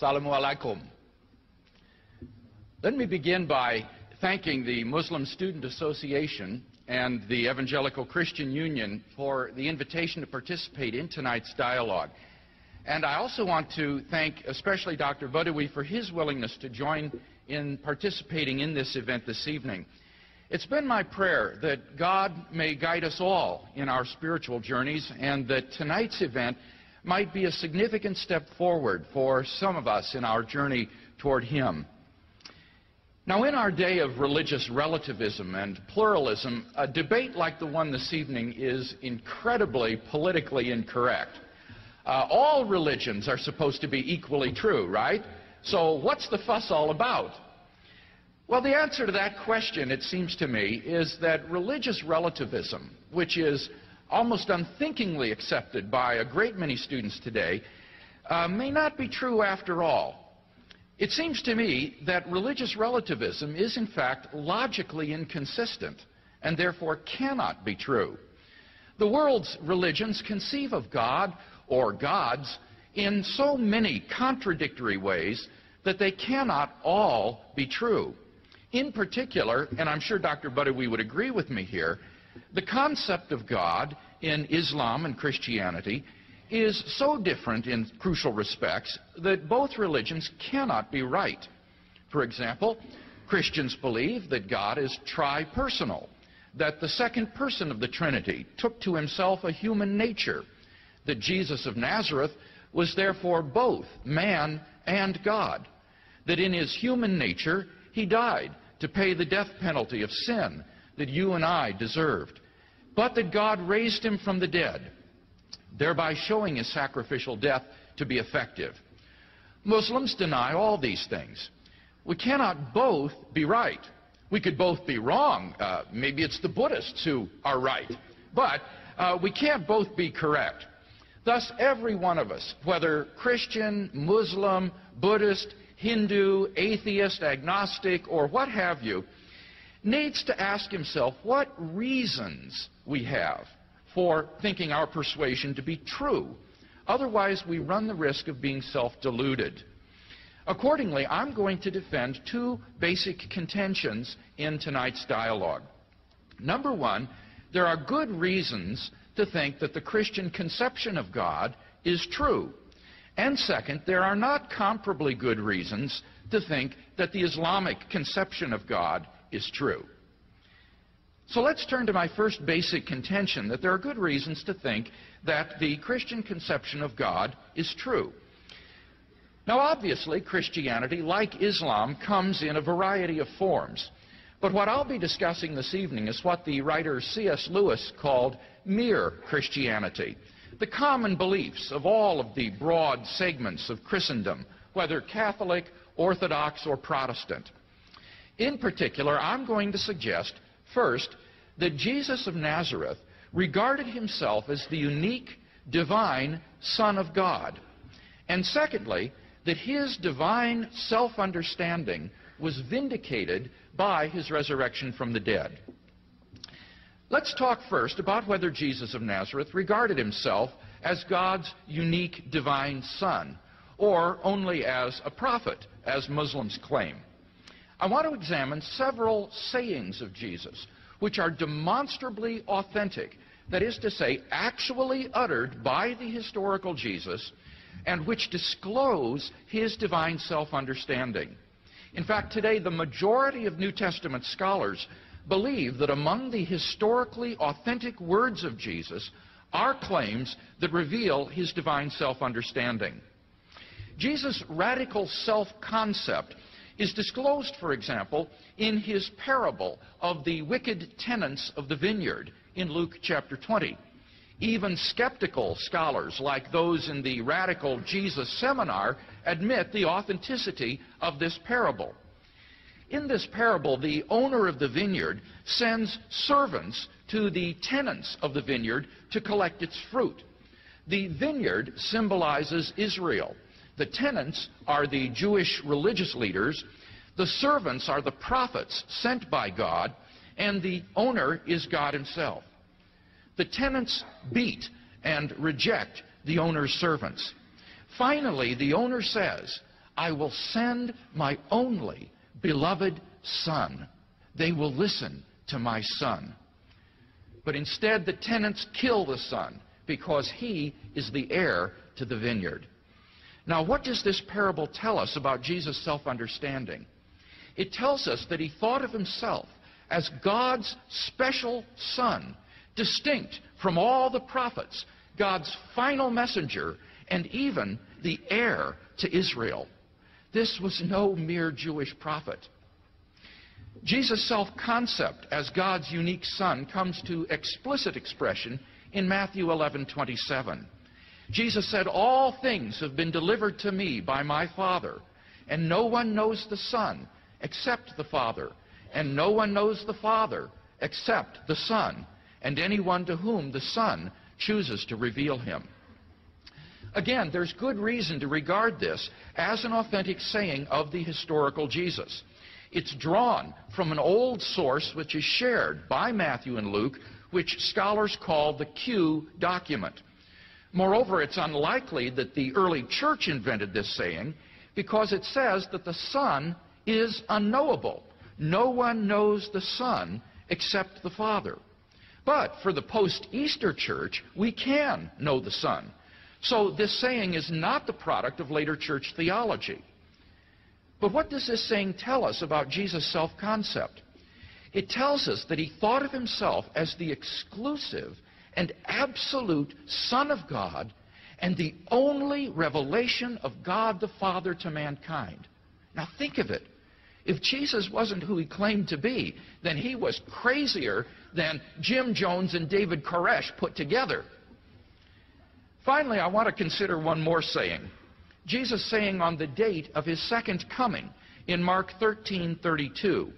Salamu alaikum. Let me begin by thanking the Muslim Student Association and the Evangelical Christian Union for the invitation to participate in tonight's dialogue. And I also want to thank especially Dr. Badawi for his willingness to join in participating in this event this evening. It's been my prayer that God may guide us all in our spiritual journeys and that tonight's event might be a significant step forward for some of us in our journey toward Him. Now, in our day of religious relativism and pluralism, a debate like the one this evening is incredibly politically incorrect. Uh, all religions are supposed to be equally true, right? So what's the fuss all about? Well, the answer to that question, it seems to me, is that religious relativism, which is almost unthinkingly accepted by a great many students today, uh, may not be true after all. It seems to me that religious relativism is, in fact, logically inconsistent and therefore cannot be true. The world's religions conceive of God or gods in so many contradictory ways that they cannot all be true. In particular, and I'm sure Dr. Badawi would agree with me here, the concept of God in Islam and Christianity is so different in crucial respects that both religions cannot be right. For example, Christians believe that God is tri-personal, that the second person of the Trinity took to himself a human nature, that Jesus of Nazareth was therefore both man and God, that in his human nature he died to pay the death penalty of sin that you and I deserved, but that God raised him from the dead, thereby showing his sacrificial death to be effective. Muslims deny all these things. We cannot both be right. We could both be wrong. Uh, maybe it's the Buddhists who are right. But uh, we can't both be correct. Thus, every one of us, whether Christian, Muslim, Buddhist, Hindu, atheist, agnostic, or what have you, needs to ask himself what reasons we have for thinking our persuasion to be true. Otherwise, we run the risk of being self-deluded. Accordingly, I'm going to defend two basic contentions in tonight's dialogue. Number one, there are good reasons to think that the Christian conception of God is true. And second, there are not comparably good reasons to think that the Islamic conception of God is true. So let's turn to my first basic contention that there are good reasons to think that the Christian conception of God is true. Now, obviously, Christianity, like Islam, comes in a variety of forms. But what I'll be discussing this evening is what the writer C.S. Lewis called mere Christianity, the common beliefs of all of the broad segments of Christendom, whether Catholic, Orthodox, or Protestant. In particular, I'm going to suggest, first, that Jesus of Nazareth regarded himself as the unique, divine Son of God. And secondly, that his divine self-understanding was vindicated by his resurrection from the dead. Let's talk first about whether Jesus of Nazareth regarded himself as God's unique divine son, or only as a prophet, as Muslims claim. I want to examine several sayings of Jesus, which are demonstrably authentic, that is to say, actually uttered by the historical Jesus, and which disclose his divine self-understanding. In fact, today the majority of New Testament scholars believe that among the historically authentic words of Jesus are claims that reveal his divine self-understanding. Jesus' radical self-concept is disclosed, for example, in his parable of the wicked tenants of the vineyard in Luke chapter 20. Even skeptical scholars, like those in the Radical Jesus Seminar, admit the authenticity of this parable. In this parable, the owner of the vineyard sends servants to the tenants of the vineyard to collect its fruit. The vineyard symbolizes Israel. The tenants are the Jewish religious leaders. The servants are the prophets sent by God, and the owner is God himself. The tenants beat and reject the owner's servants. Finally, the owner says, I will send my only beloved son. They will listen to my son. But instead, the tenants kill the son because he is the heir to the vineyard. Now, what does this parable tell us about Jesus' self understanding? It tells us that he thought of himself as God's special son, distinct from all the prophets, God's final messenger, and even the heir to Israel. This was no mere Jewish prophet. Jesus' self-concept as God's unique son comes to explicit expression in Matthew 11:27. Jesus said, "All things have been delivered to me by my Father, and no one knows the Son except the Father, and no one knows the Father except the Son, and anyone to whom the Son chooses to reveal him." Again, there's good reason to regard this as an authentic saying of the historical Jesus. It's drawn from an old source which is shared by Matthew and Luke, which scholars call the Q document. Moreover, it's unlikely that the early church invented this saying because it says that the Son is unknowable. No one knows the Son except the Father. But for the post-Easter church, we can know the Son. So this saying is not the product of later church theology. But what does this saying tell us about Jesus' self-concept? It tells us that he thought of himself as the exclusive and absolute Son of God and the only revelation of God the Father to mankind. Now think of it. If Jesus wasn't who he claimed to be, then he was crazier than Jim Jones and David Koresh put together. Finally, I want to consider one more saying. Jesus saying on the date of his second coming in Mark 13:32.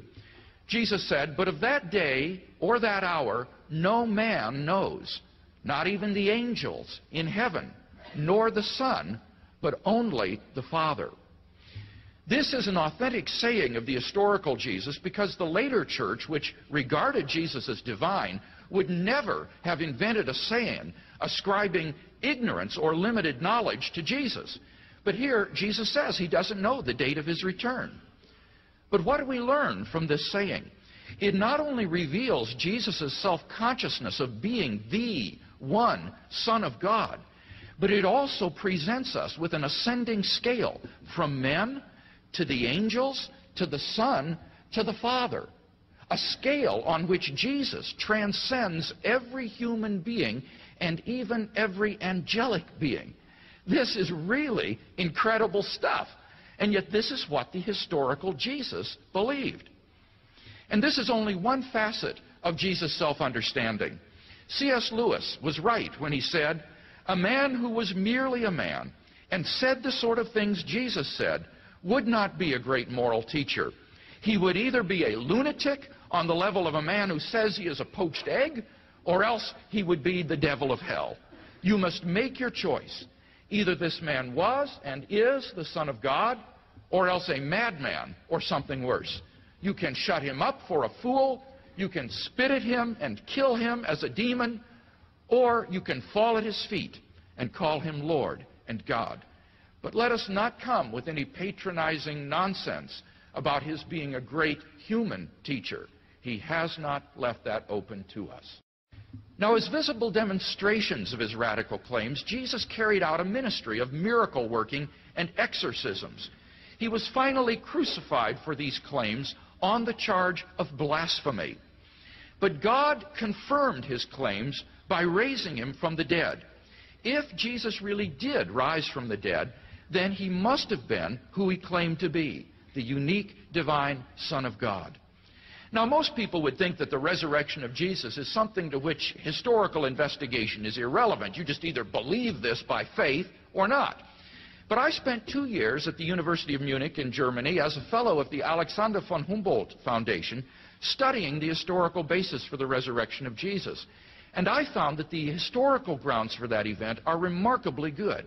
Jesus said, "But of that day or that hour no man knows, not even the angels in heaven, nor the Son, but only the Father." This is an authentic saying of the historical Jesus because the later church, which regarded Jesus as divine, would never have invented a saying ascribing ignorance or limited knowledge to Jesus. But here, Jesus says he doesn't know the date of his return. But what do we learn from this saying? It not only reveals Jesus' self-consciousness of being the one Son of God, but it also presents us with an ascending scale from men to the angels to the Son to the Father. A scale on which Jesus transcends every human being and even every angelic being. This is really incredible stuff. And yet this is what the historical Jesus believed. And this is only one facet of Jesus' self-understanding. C.S. Lewis was right when he said, a man who was merely a man and said the sort of things Jesus said would not be a great moral teacher. He would either be a lunatic on the level of a man who says he is a poached egg, or else he would be the devil of hell. You must make your choice. Either this man was and is the Son of God, or else a madman, or something worse. You can shut him up for a fool, you can spit at him and kill him as a demon, or you can fall at his feet and call him Lord and God. But let us not come with any patronizing nonsense about his being a great human teacher. He has not left that open to us. Now, as visible demonstrations of his radical claims, Jesus carried out a ministry of miracle working and exorcisms. He was finally crucified for these claims on the charge of blasphemy. But God confirmed his claims by raising him from the dead. If Jesus really did rise from the dead, then he must have been who he claimed to be, the unique divine Son of God. Now, most people would think that the resurrection of Jesus is something to which historical investigation is irrelevant. You just either believe this by faith or not. But I spent two years at the University of Munich in Germany as a fellow of the Alexander von Humboldt Foundation studying the historical basis for the resurrection of Jesus. And I found that the historical grounds for that event are remarkably good.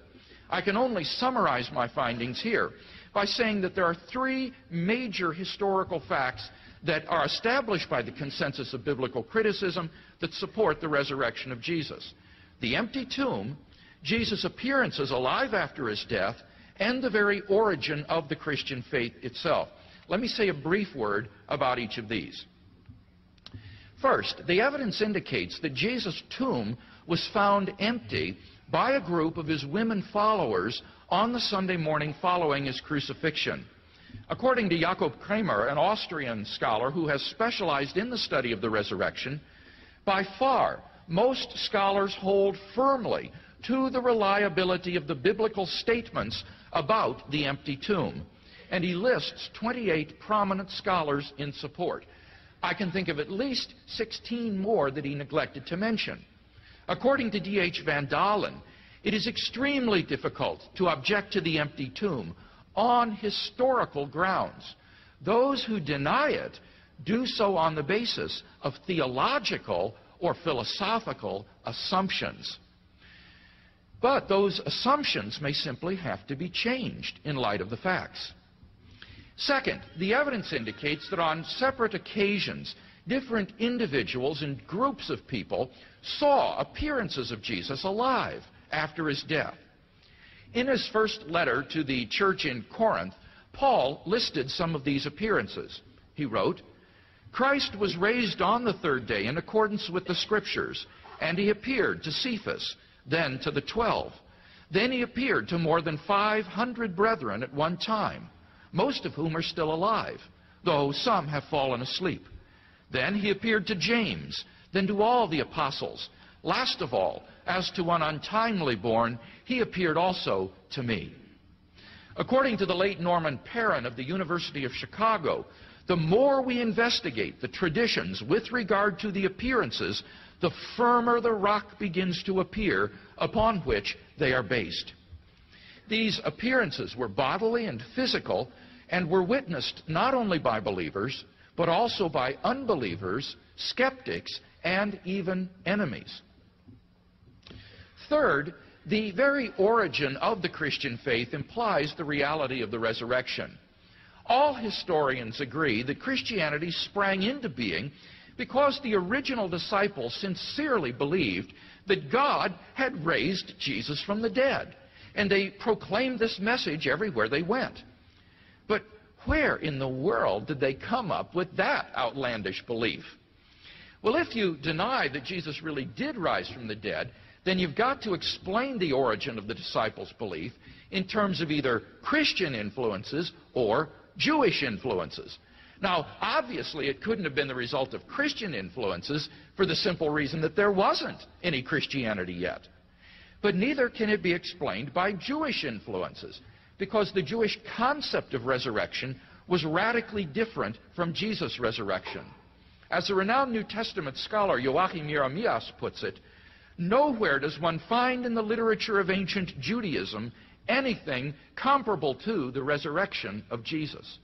I can only summarize my findings here. by saying that there are three major historical facts that are established by the consensus of biblical criticism that support the resurrection of Jesus. The empty tomb, Jesus' appearance as alive after his death, and the very origin of the Christian faith itself. Let me say a brief word about each of these. First, the evidence indicates that Jesus' tomb was found empty by a group of his women followers on the Sunday morning following his crucifixion. According to Jakob Kremer, an Austrian scholar who has specialized in the study of the resurrection, by far most scholars hold firmly to the reliability of the biblical statements about the empty tomb. And he lists 28 prominent scholars in support. I can think of at least 16 more that he neglected to mention. According to D.H. Van Daalen, it is extremely difficult to object to the empty tomb on historical grounds. Those who deny it do so on the basis of theological or philosophical assumptions. But those assumptions may simply have to be changed in light of the facts. Second, the evidence indicates that on separate occasions, different individuals and groups of people saw appearances of Jesus alive after his death. In his first letter to the church in Corinth, Paul listed some of these appearances. He wrote, Christ was raised on the third day in accordance with the Scriptures, and he appeared to Cephas, then to the twelve. Then he appeared to more than 500 brethren at one time, most of whom are still alive, though some have fallen asleep. Then he appeared to James, then to all the apostles. Last of all, as to one untimely born, he appeared also to me. According to the late Norman Perrin of the University of Chicago, the more we investigate the traditions with regard to the appearances, the firmer the rock begins to appear upon which they are based. These appearances were bodily and physical and were witnessed not only by believers, but also by unbelievers, skeptics, and even enemies. Third, the very origin of the Christian faith implies the reality of the resurrection. All historians agree that Christianity sprang into being because the original disciples sincerely believed that God had raised Jesus from the dead. And they proclaimed this message everywhere they went. But where in the world did they come up with that outlandish belief? Well, if you deny that Jesus really did rise from the dead, then you've got to explain the origin of the disciples' belief in terms of either Christian influences or Jewish influences. Now, obviously, it couldn't have been the result of Christian influences for the simple reason that there wasn't any Christianity yet. But neither can it be explained by Jewish influences, because the Jewish concept of resurrection was radically different from Jesus' resurrection. As the renowned New Testament scholar Joachim Jeremias puts it, nowhere does one find in the literature of ancient Judaism anything comparable to the resurrection of Jesus.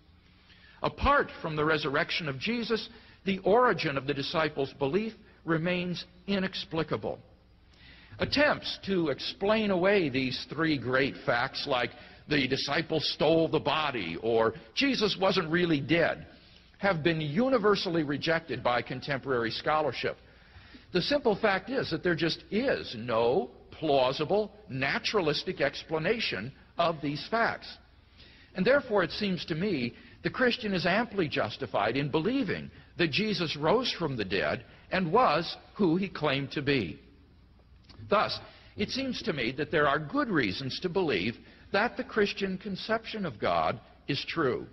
Apart from the resurrection of Jesus, the origin of the disciples' belief remains inexplicable. Attempts to explain away these three great facts, like the disciples stole the body or Jesus wasn't really dead, have been universally rejected by contemporary scholarship. The simple fact is that there just is no plausible, naturalistic explanation of these facts. And therefore, it seems to me the Christian is amply justified in believing that Jesus rose from the dead and was who he claimed to be. Thus, it seems to me that there are good reasons to believe that the Christian conception of God is true.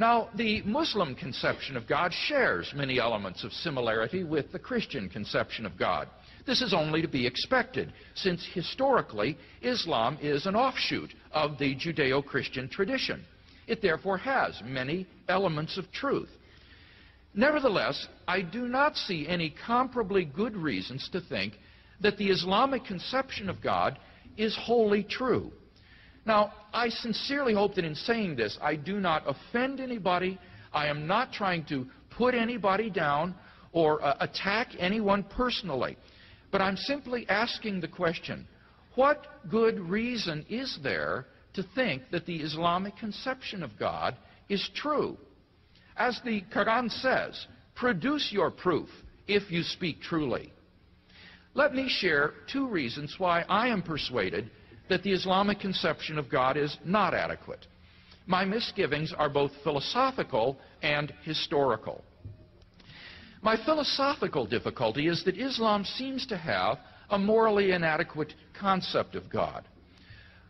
Now, the Muslim conception of God shares many elements of similarity with the Christian conception of God. This is only to be expected, since historically Islam is an offshoot of the Judeo-Christian tradition. It therefore has many elements of truth. Nevertheless, I do not see any comparably good reasons to think that the Islamic conception of God is wholly true. Now, I sincerely hope that in saying this, I do not offend anybody. I am not trying to put anybody down or uh, attack anyone personally. But I'm simply asking the question, what good reason is there to think that the Islamic conception of God is true. As the Quran says, produce your proof if you speak truly. Let me share two reasons why I am persuaded that the Islamic conception of God is not adequate. My misgivings are both philosophical and historical. My philosophical difficulty is that Islam seems to have a morally inadequate concept of God.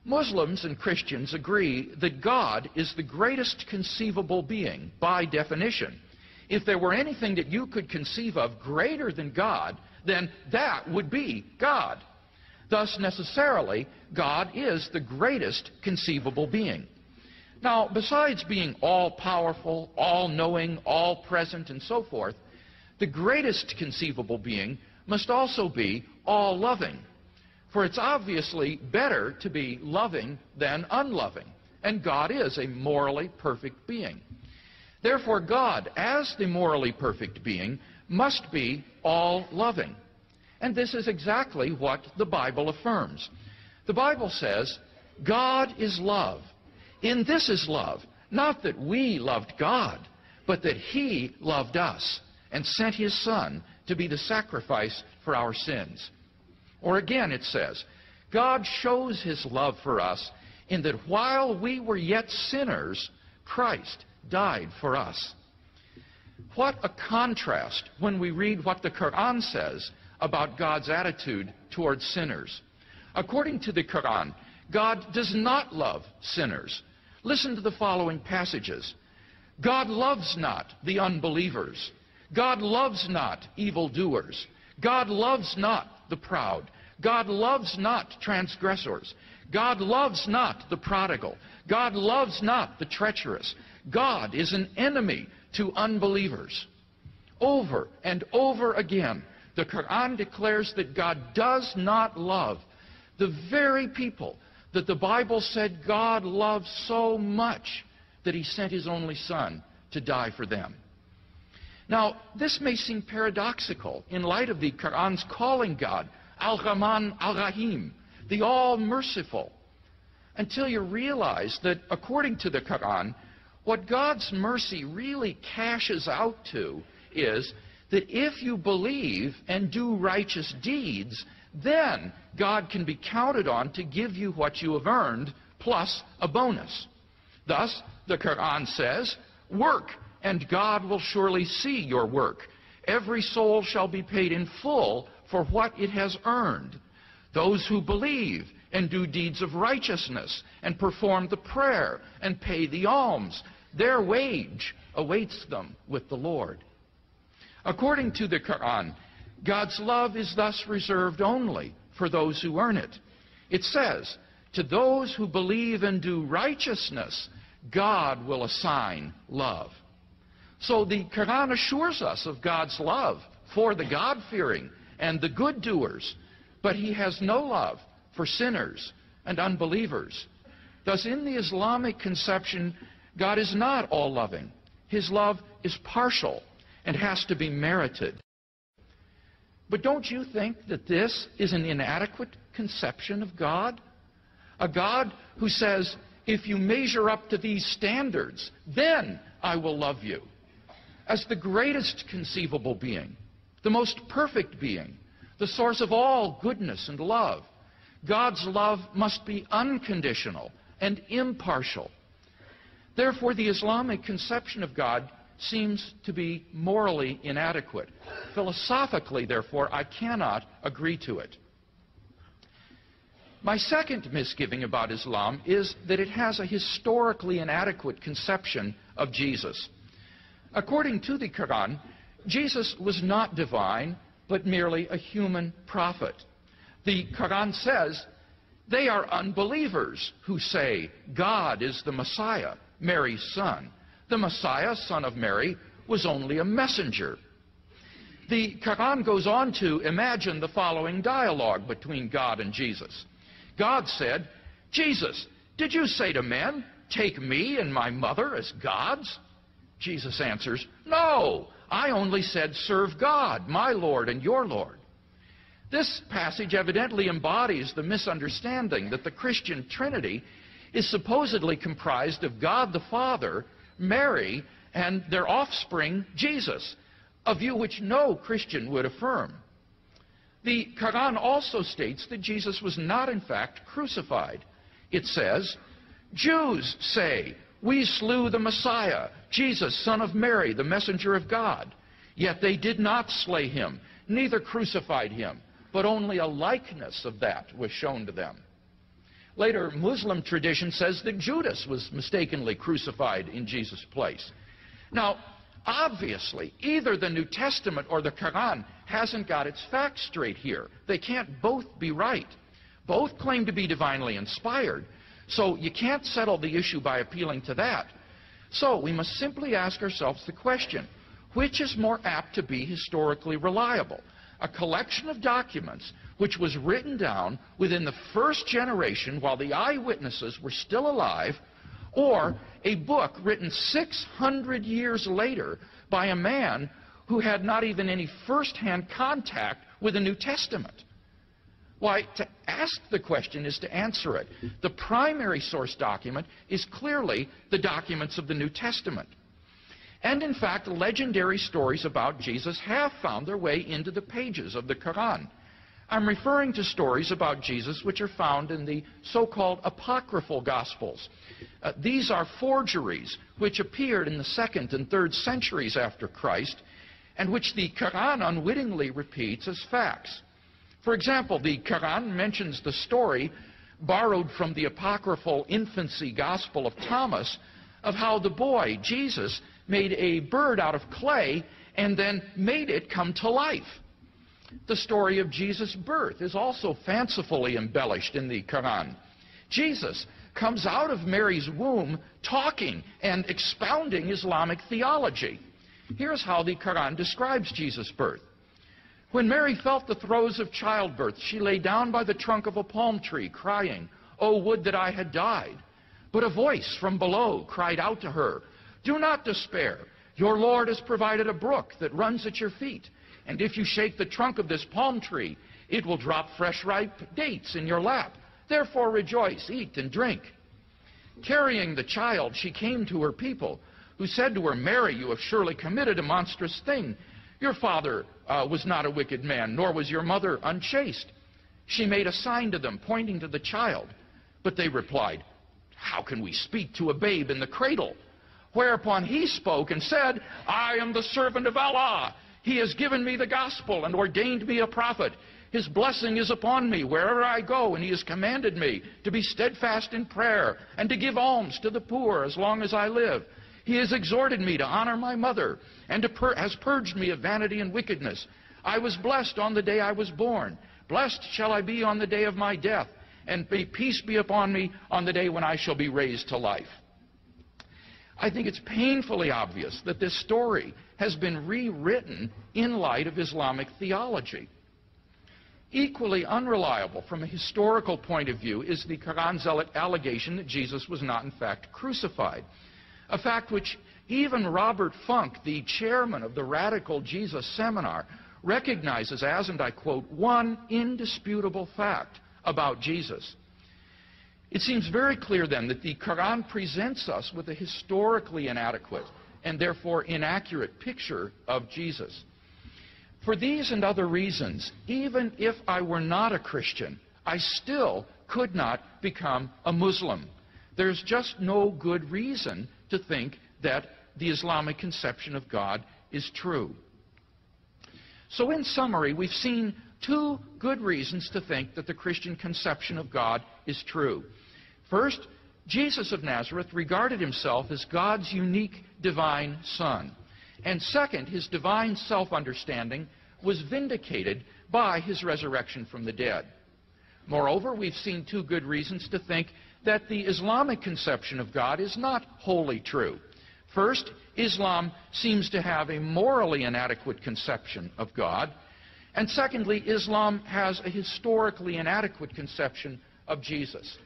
Muslims and Christians agree that God is the greatest conceivable being by definition. If there were anything that you could conceive of greater than God, then that would be God. Thus, necessarily, God is the greatest conceivable being. Now, besides being all-powerful, all-knowing, all-present, and so forth, the greatest conceivable being must also be all-loving. For it's obviously better to be loving than unloving. And God is a morally perfect being. Therefore, God, as the morally perfect being, must be all-loving. And this is exactly what the Bible affirms. The Bible says, God is love. In this is love, not that we loved God, but that He loved us and sent His Son to be the sacrifice for our sins. Or again, it says, God shows His love for us in that while we were yet sinners, Christ died for us. What a contrast when we read what the Quran says about God's attitude towards sinners. According to the Quran, God does not love sinners. Listen to the following passages. God loves not the unbelievers. God loves not evildoers. God loves not the proud. God loves not transgressors. God loves not the prodigal. God loves not the treacherous. God is an enemy to unbelievers. Over and over again, the Quran declares that God does not love the very people that the Bible said God loved so much that he sent his only son to die for them. Now, this may seem paradoxical in light of the Quran's calling God Al-Rahman Al-Rahim, the All-Merciful, until you realize that according to the Quran, what God's mercy really cashes out to is that if you believe and do righteous deeds, then God can be counted on to give you what you have earned plus a bonus. Thus, the Quran says, work and God will surely see your work. Every soul shall be paid in full for what it has earned. Those who believe and do deeds of righteousness and perform the prayer and pay the alms, their wage awaits them with the Lord. According to the Quran, God's love is thus reserved only for those who earn it. It says, To those who believe and do righteousness, God will assign love. So the Quran assures us of God's love for the God-fearing and the good doers, but he has no love for sinners and unbelievers. Thus, in the Islamic conception, God is not all-loving. His love is partial and has to be merited. But don't you think that this is an inadequate conception of God? A God who says, if you measure up to these standards, then I will love you as the greatest conceivable being, the most perfect being, the source of all goodness and love. God's love must be unconditional and impartial. Therefore, the Islamic conception of God seems to be morally inadequate. Philosophically, therefore, I cannot agree to it. My second misgiving about Islam is that it has a historically inadequate conception of Jesus. According to the Quran, Jesus was not divine, but merely a human prophet. The Quran says, they are unbelievers who say, God is the Messiah, Mary's son. The Messiah, son of Mary, was only a messenger. The Quran goes on to imagine the following dialogue between God and Jesus. God said, Jesus, did you say to men, take me and my mother as gods? Jesus answers, No, I only said serve God, my Lord and your Lord. This passage evidently embodies the misunderstanding that the Christian Trinity is supposedly comprised of God the Father, Mary, and their offspring, Jesus, a view which no Christian would affirm. The Quran also states that Jesus was not, in fact, crucified. It says, Jews say, We slew the Messiah, Jesus, son of Mary, the messenger of God. Yet they did not slay him, neither crucified him, but only a likeness of that was shown to them. Later, Muslim tradition says that Judas was mistakenly crucified in Jesus' place. Now, obviously, either the New Testament or the Quran hasn't got its facts straight here. They can't both be right. Both claim to be divinely inspired, so you can't settle the issue by appealing to that. So we must simply ask ourselves the question, which is more apt to be historically reliable? A collection of documents which was written down within the first generation while the eyewitnesses were still alive, or a book written 600 years later by a man who had not even any first-hand contact with the New Testament. Why, to ask the question is to answer it. The primary source document is clearly the documents of the New Testament. And in fact, legendary stories about Jesus have found their way into the pages of the Quran. I'm referring to stories about Jesus which are found in the so-called apocryphal Gospels. Uh, these are forgeries which appeared in the second and third centuries after Christ and which the Quran unwittingly repeats as facts. For example, the Quran mentions the story borrowed from the apocryphal infancy gospel of Thomas of how the boy, Jesus, made a bird out of clay and then made it come to life. The story of Jesus' birth is also fancifully embellished in the Quran. Jesus comes out of Mary's womb talking and expounding Islamic theology. Here's how the Quran describes Jesus' birth. When Mary felt the throes of childbirth, she lay down by the trunk of a palm tree, crying, Oh, would that I had died. But a voice from below cried out to her, Do not despair. Your Lord has provided a brook that runs at your feet. And if you shake the trunk of this palm tree, it will drop fresh ripe dates in your lap. Therefore rejoice, eat, and drink. Carrying the child, she came to her people, who said to her, Mary, you have surely committed a monstrous thing. Your father uh, was not a wicked man, nor was your mother unchaste. She made a sign to them, pointing to the child. But they replied, How can we speak to a babe in the cradle? Whereupon he spoke and said, I am the servant of Allah. He has given me the gospel and ordained me a prophet. His blessing is upon me wherever I go, and he has commanded me to be steadfast in prayer and to give alms to the poor as long as I live. He has exhorted me to honor my mother and pur has purged me of vanity and wickedness. I was blessed on the day I was born. Blessed shall I be on the day of my death, and may peace be upon me on the day when I shall be raised to life. I think it's painfully obvious that this story has been rewritten in light of Islamic theology. Equally unreliable from a historical point of view is the Quran's allegation that Jesus was not in fact crucified a fact which even Robert Funk, the chairman of the Radical Jesus Seminar, recognizes as, and I quote, one indisputable fact about Jesus. It seems very clear then that the Quran presents us with a historically inadequate and therefore inaccurate picture of Jesus. For these and other reasons, even if I were not a Christian, I still could not become a Muslim. There's just no good reason to think that the Islamic conception of God is true. So in summary, we've seen two good reasons to think that the Christian conception of God is true. First, Jesus of Nazareth regarded himself as God's unique divine Son. And second, his divine self-understanding was vindicated by his resurrection from the dead. Moreover, we've seen two good reasons to think that the Islamic conception of God is not wholly true. First, Islam seems to have a morally inadequate conception of God. And secondly, Islam has a historically inadequate conception of Jesus.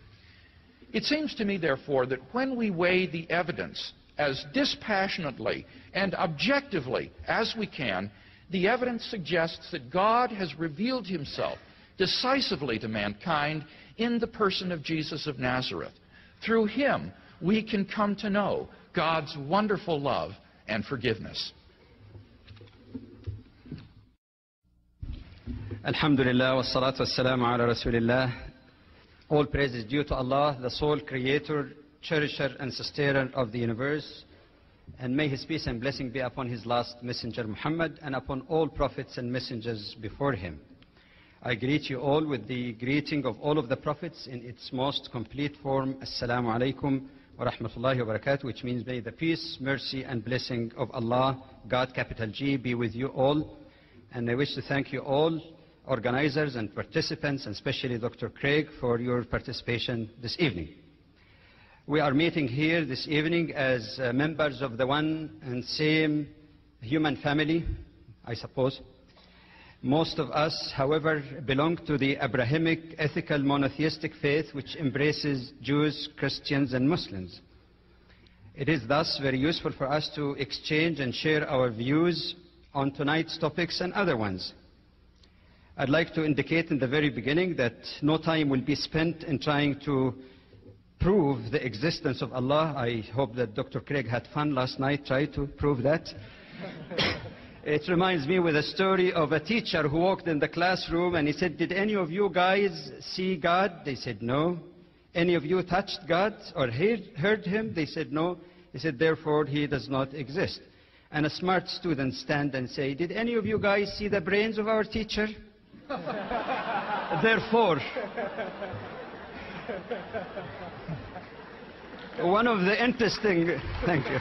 It seems to me, therefore, that when we weigh the evidence as dispassionately and objectively as we can, the evidence suggests that God has revealed himself decisively to mankind in the person of Jesus of Nazareth. Through him, we can come to know God's wonderful love and forgiveness. Alhamdulillah wa salatu wassalamu ala Rasulillah. All praise is due to Allah, the sole creator, cherisher and sustainer of the universe. And may his peace and blessing be upon his last messenger Muhammad and upon all prophets and messengers before him. I greet you all with the greeting of all of the prophets in its most complete form. Assalamu alaikum wa rahmatullahi wa barakatuh, which means may the peace, mercy and blessing of Allah, God capital G, be with you all. And I wish to thank you all, organizers and participants, and especially Dr. Craig for your participation this evening. We are meeting here this evening as uh, members of the one and same human family, I suppose. Most of us, however, belong to the Abrahamic ethical monotheistic faith which embraces Jews, Christians, and Muslims. It is thus very useful for us to exchange and share our views on tonight's topics and other ones. I'd like to indicate in the very beginning that no time will be spent in trying to prove the existence of Allah. I hope that Dr. Craig had fun last night trying to prove that. it reminds me with a story of a teacher who walked in the classroom and he said, Did any of you guys see God? They said, No. Any of you touched God or heard, him? They said, No. He said, Therefore, he does not exist. And a smart student stand and say, Did any of you guys see the brains of our teacher? Therefore, one of the interesting, thank you.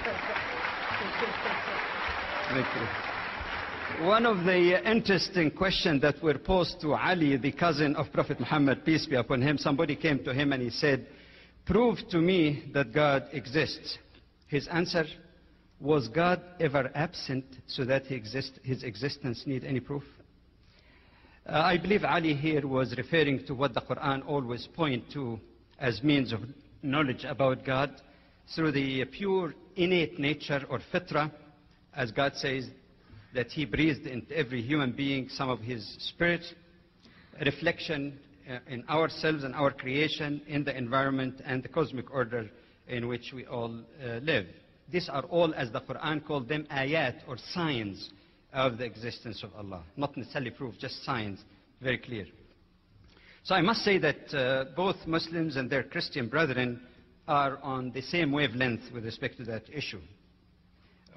Thank you. One of the interesting questions that were posed to Ali, the cousin of Prophet Muhammad, peace be upon him, somebody came to him and he said, prove to me that God exists. His answer, was God ever absent so that his existence need any proof? Uh, I believe Ali here was referring to what the Quran always point to as means of knowledge about God through the pure innate nature or fitra, as God says that He breathed into every human being some of His spirit, reflection uh, in ourselves and our creation, in the environment and the cosmic order in which we all uh, live. These are all, as the Quran called them, ayat or signs of the existence of Allah. Not necessarily proof, just signs, very clear. So I must say that uh, both Muslims and their Christian brethren are on the same wavelength with respect to that issue.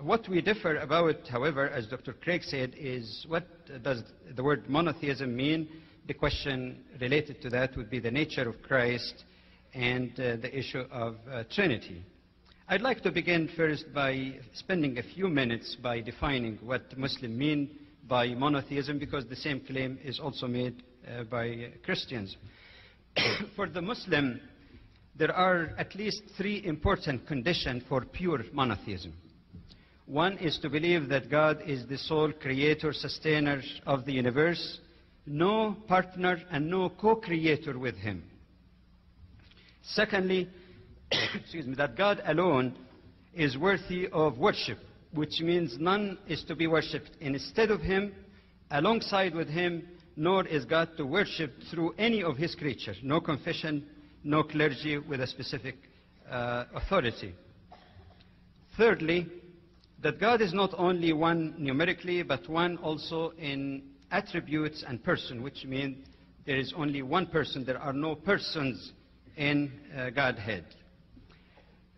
What we differ about, however, as Dr. Craig said, is what does the word monotheism mean? The question related to that would be the nature of Christ and uh, the issue of uh, Trinity. I'd like to begin first by spending a few minutes by defining what Muslims mean by monotheism because the same claim is also made uh, by Christians. for the Muslim, there are at least three important conditions for pure monotheism. One is to believe that God is the sole creator, sustainer of the universe, no partner and no co-creator with him. Secondly, excuse me, that God alone is worthy of worship, which means none is to be worshipped instead of him, alongside with him, nor is God to worship through any of his creatures. No confession, no clergy with a specific uh, authority. Thirdly, that God is not only one numerically, but one also in attributes and person, which means there is only one person. There are no persons in uh, Godhead.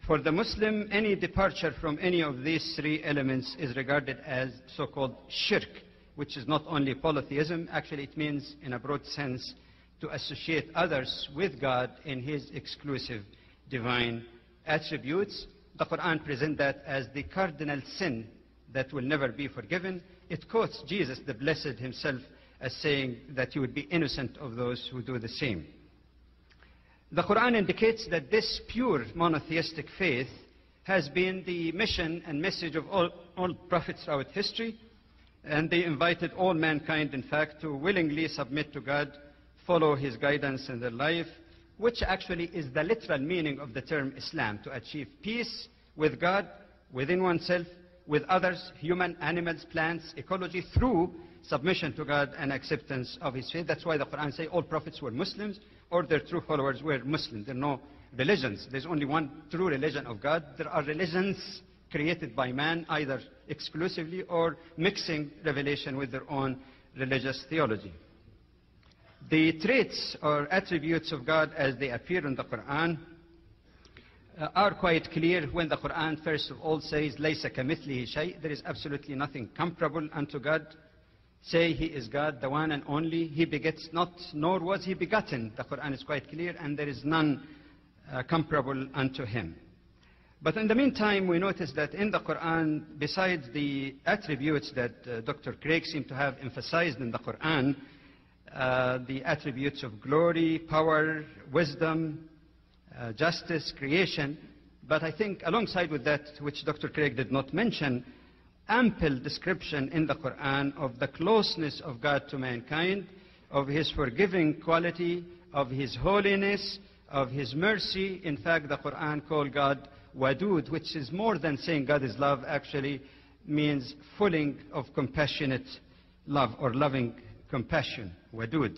For the Muslim, any departure from any of these three elements is regarded as so-called shirk, which is not only polytheism, actually it means, in a broad sense, to associate others with God in his exclusive divine attributes. The Quran presents that as the cardinal sin that will never be forgiven. It quotes Jesus, the Blessed himself, as saying that he would be innocent of those who do the same. The Quran indicates that this pure monotheistic faith has been the mission and message of all, all prophets throughout history, and they invited all mankind, in fact, to willingly submit to God, follow his guidance in their life, which actually is the literal meaning of the term Islam, to achieve peace with God, within oneself, with others, human, animals, plants, ecology, through submission to God and acceptance of his faith. That's why the Quran says all prophets were Muslims, or their true followers were Muslims. There are no religions. There's only one true religion of God. There are religions created by man, either exclusively or mixing revelation with their own religious theology. The traits or attributes of God as they appear in the Quran uh, are quite clear when the Quran first of all says, لَيْسَ كَمِثْلِهِ شَيْءٍ There is absolutely nothing comparable unto God. Say He is God, the one and only. He begets not, nor was He begotten. The Quran is quite clear, and there is none uh, comparable unto Him. But in the meantime, we notice that in the Quran, besides the attributes that uh, Dr. Craig seemed to have emphasized in the Quran, uh, the attributes of glory, power, wisdom, uh, justice, creation, but I think alongside with that, which Dr. Craig did not mention, ample description in the Quran of the closeness of God to mankind, of His forgiving quality, of His holiness, of His mercy. In fact, the Quran called God Wadud, which is more than saying God is love, actually means fulling of compassionate love or loving compassion, Wadud.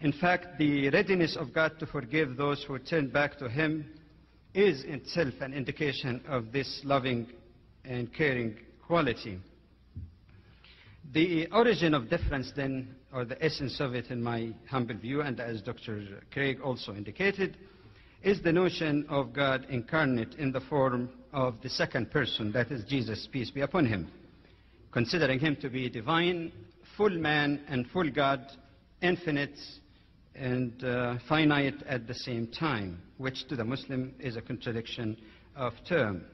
In fact, the readiness of God to forgive those who turn back to Him is itself an indication of this loving and caring quality. The origin of difference, then, or the essence of it, in my humble view, and as Dr. Craig also indicated, is the notion of God incarnate in the form of the second person, that is Jesus, peace be upon him, considering him to be divine, full man and full God, infinite and uh, finite at the same time, which to the Muslim is a contradiction of term.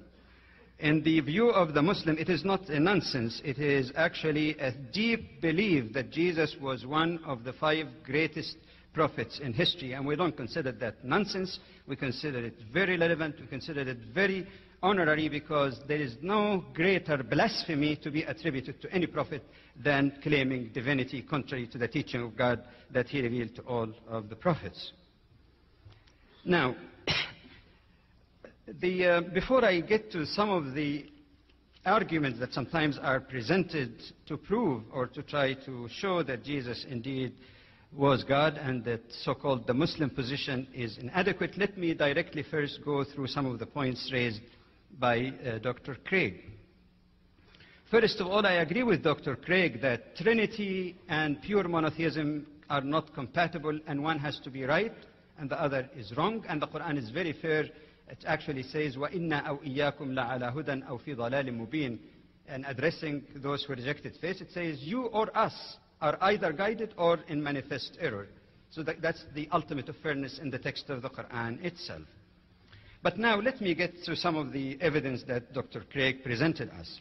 In the view of the Muslim, it is not a nonsense. It is actually a deep belief that Jesus was one of the five greatest prophets in history, and we don't consider that nonsense. We consider it very relevant. We consider it very honorary because there is no greater blasphemy to be attributed to any prophet than claiming divinity contrary to the teaching of God that he revealed to all of the prophets. Now, the, uh, before I get to some of the arguments that sometimes are presented to prove or to try to show that Jesus indeed was God and that so-called the Muslim position is inadequate, let me directly first go through some of the points raised by uh, Dr. Craig. First of all, I agree with Dr. Craig that Trinity and pure monotheism are not compatible and one has to be right and the other is wrong. And the Quran is very fair It actually says, وَإِنَّا أَوْ إِيَّاكُمْ لَعَلَى هُدًى أَوْ فِي ضَلَالٍ مُبِينٍ And addressing those who rejected faith, it says, you or us are either guided or in manifest error. So that, that's the ultimate of fairness in the text of the Quran itself. But now let me get to some of the evidence that Dr. Craig presented us.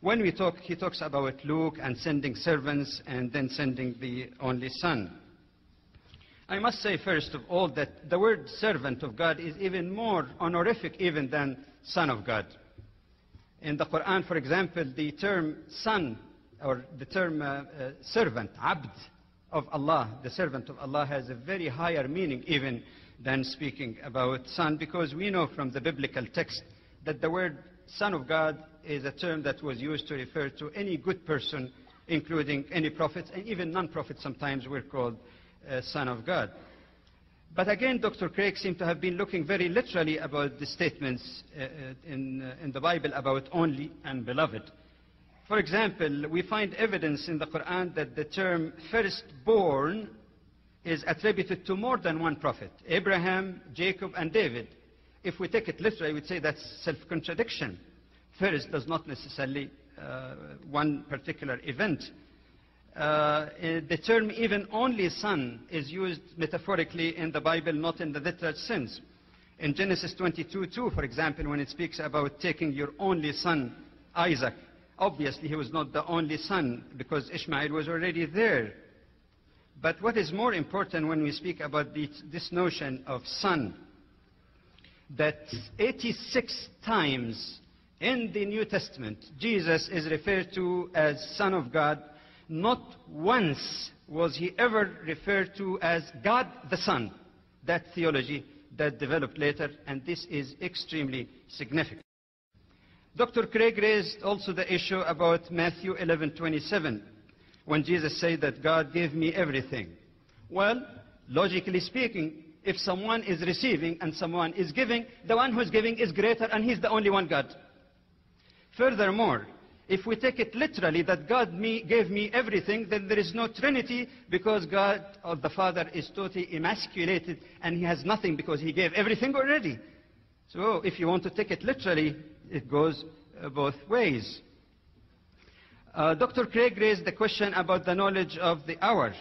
When we talk, he talks about Luke and sending servants and then sending the only son. I must say, first of all, that the word servant of God is even more honorific even than son of God. In the Quran, for example, the term son or the term uh, uh, servant, abd of Allah, the servant of Allah, has a very higher meaning even than speaking about son, because we know from the biblical text that the word son of God is a term that was used to refer to any good person, including any prophets, and even non-prophets sometimes were called uh, son of God. But again, Dr. Craig seemed to have been looking very literally about the statements uh, uh in, in the Bible about only and beloved. For example, we find evidence in the Quran that the term firstborn is attributed to more than one prophet, Abraham, Jacob, and David. If we take it literally, we would say that's self-contradiction. First does not necessarily uh, one particular event. Uh, the term even only son is used metaphorically in the Bible, not in the literal sense. In Genesis 22:2, for example, when it speaks about taking your only son, Isaac, Obviously, he was not the only son because Ishmael was already there. But what is more important when we speak about this notion of son, that 86 times in the New Testament, Jesus is referred to as Son of God. Not once was he ever referred to as God the Son. That theology that developed later, and this is extremely significant. Dr. Craig raised also the issue about Matthew 11:27, when Jesus said that God gave me everything. Well, logically speaking, if someone is receiving and someone is giving, the one who's giving is greater and he's the only one God. Furthermore, if we take it literally that God me, gave me everything, then there is no Trinity because God or the Father is totally emasculated and he has nothing because he gave everything already. So if you want to take it literally, it goes uh, both ways. Uh, Dr. Craig raised the question about the knowledge of the hour.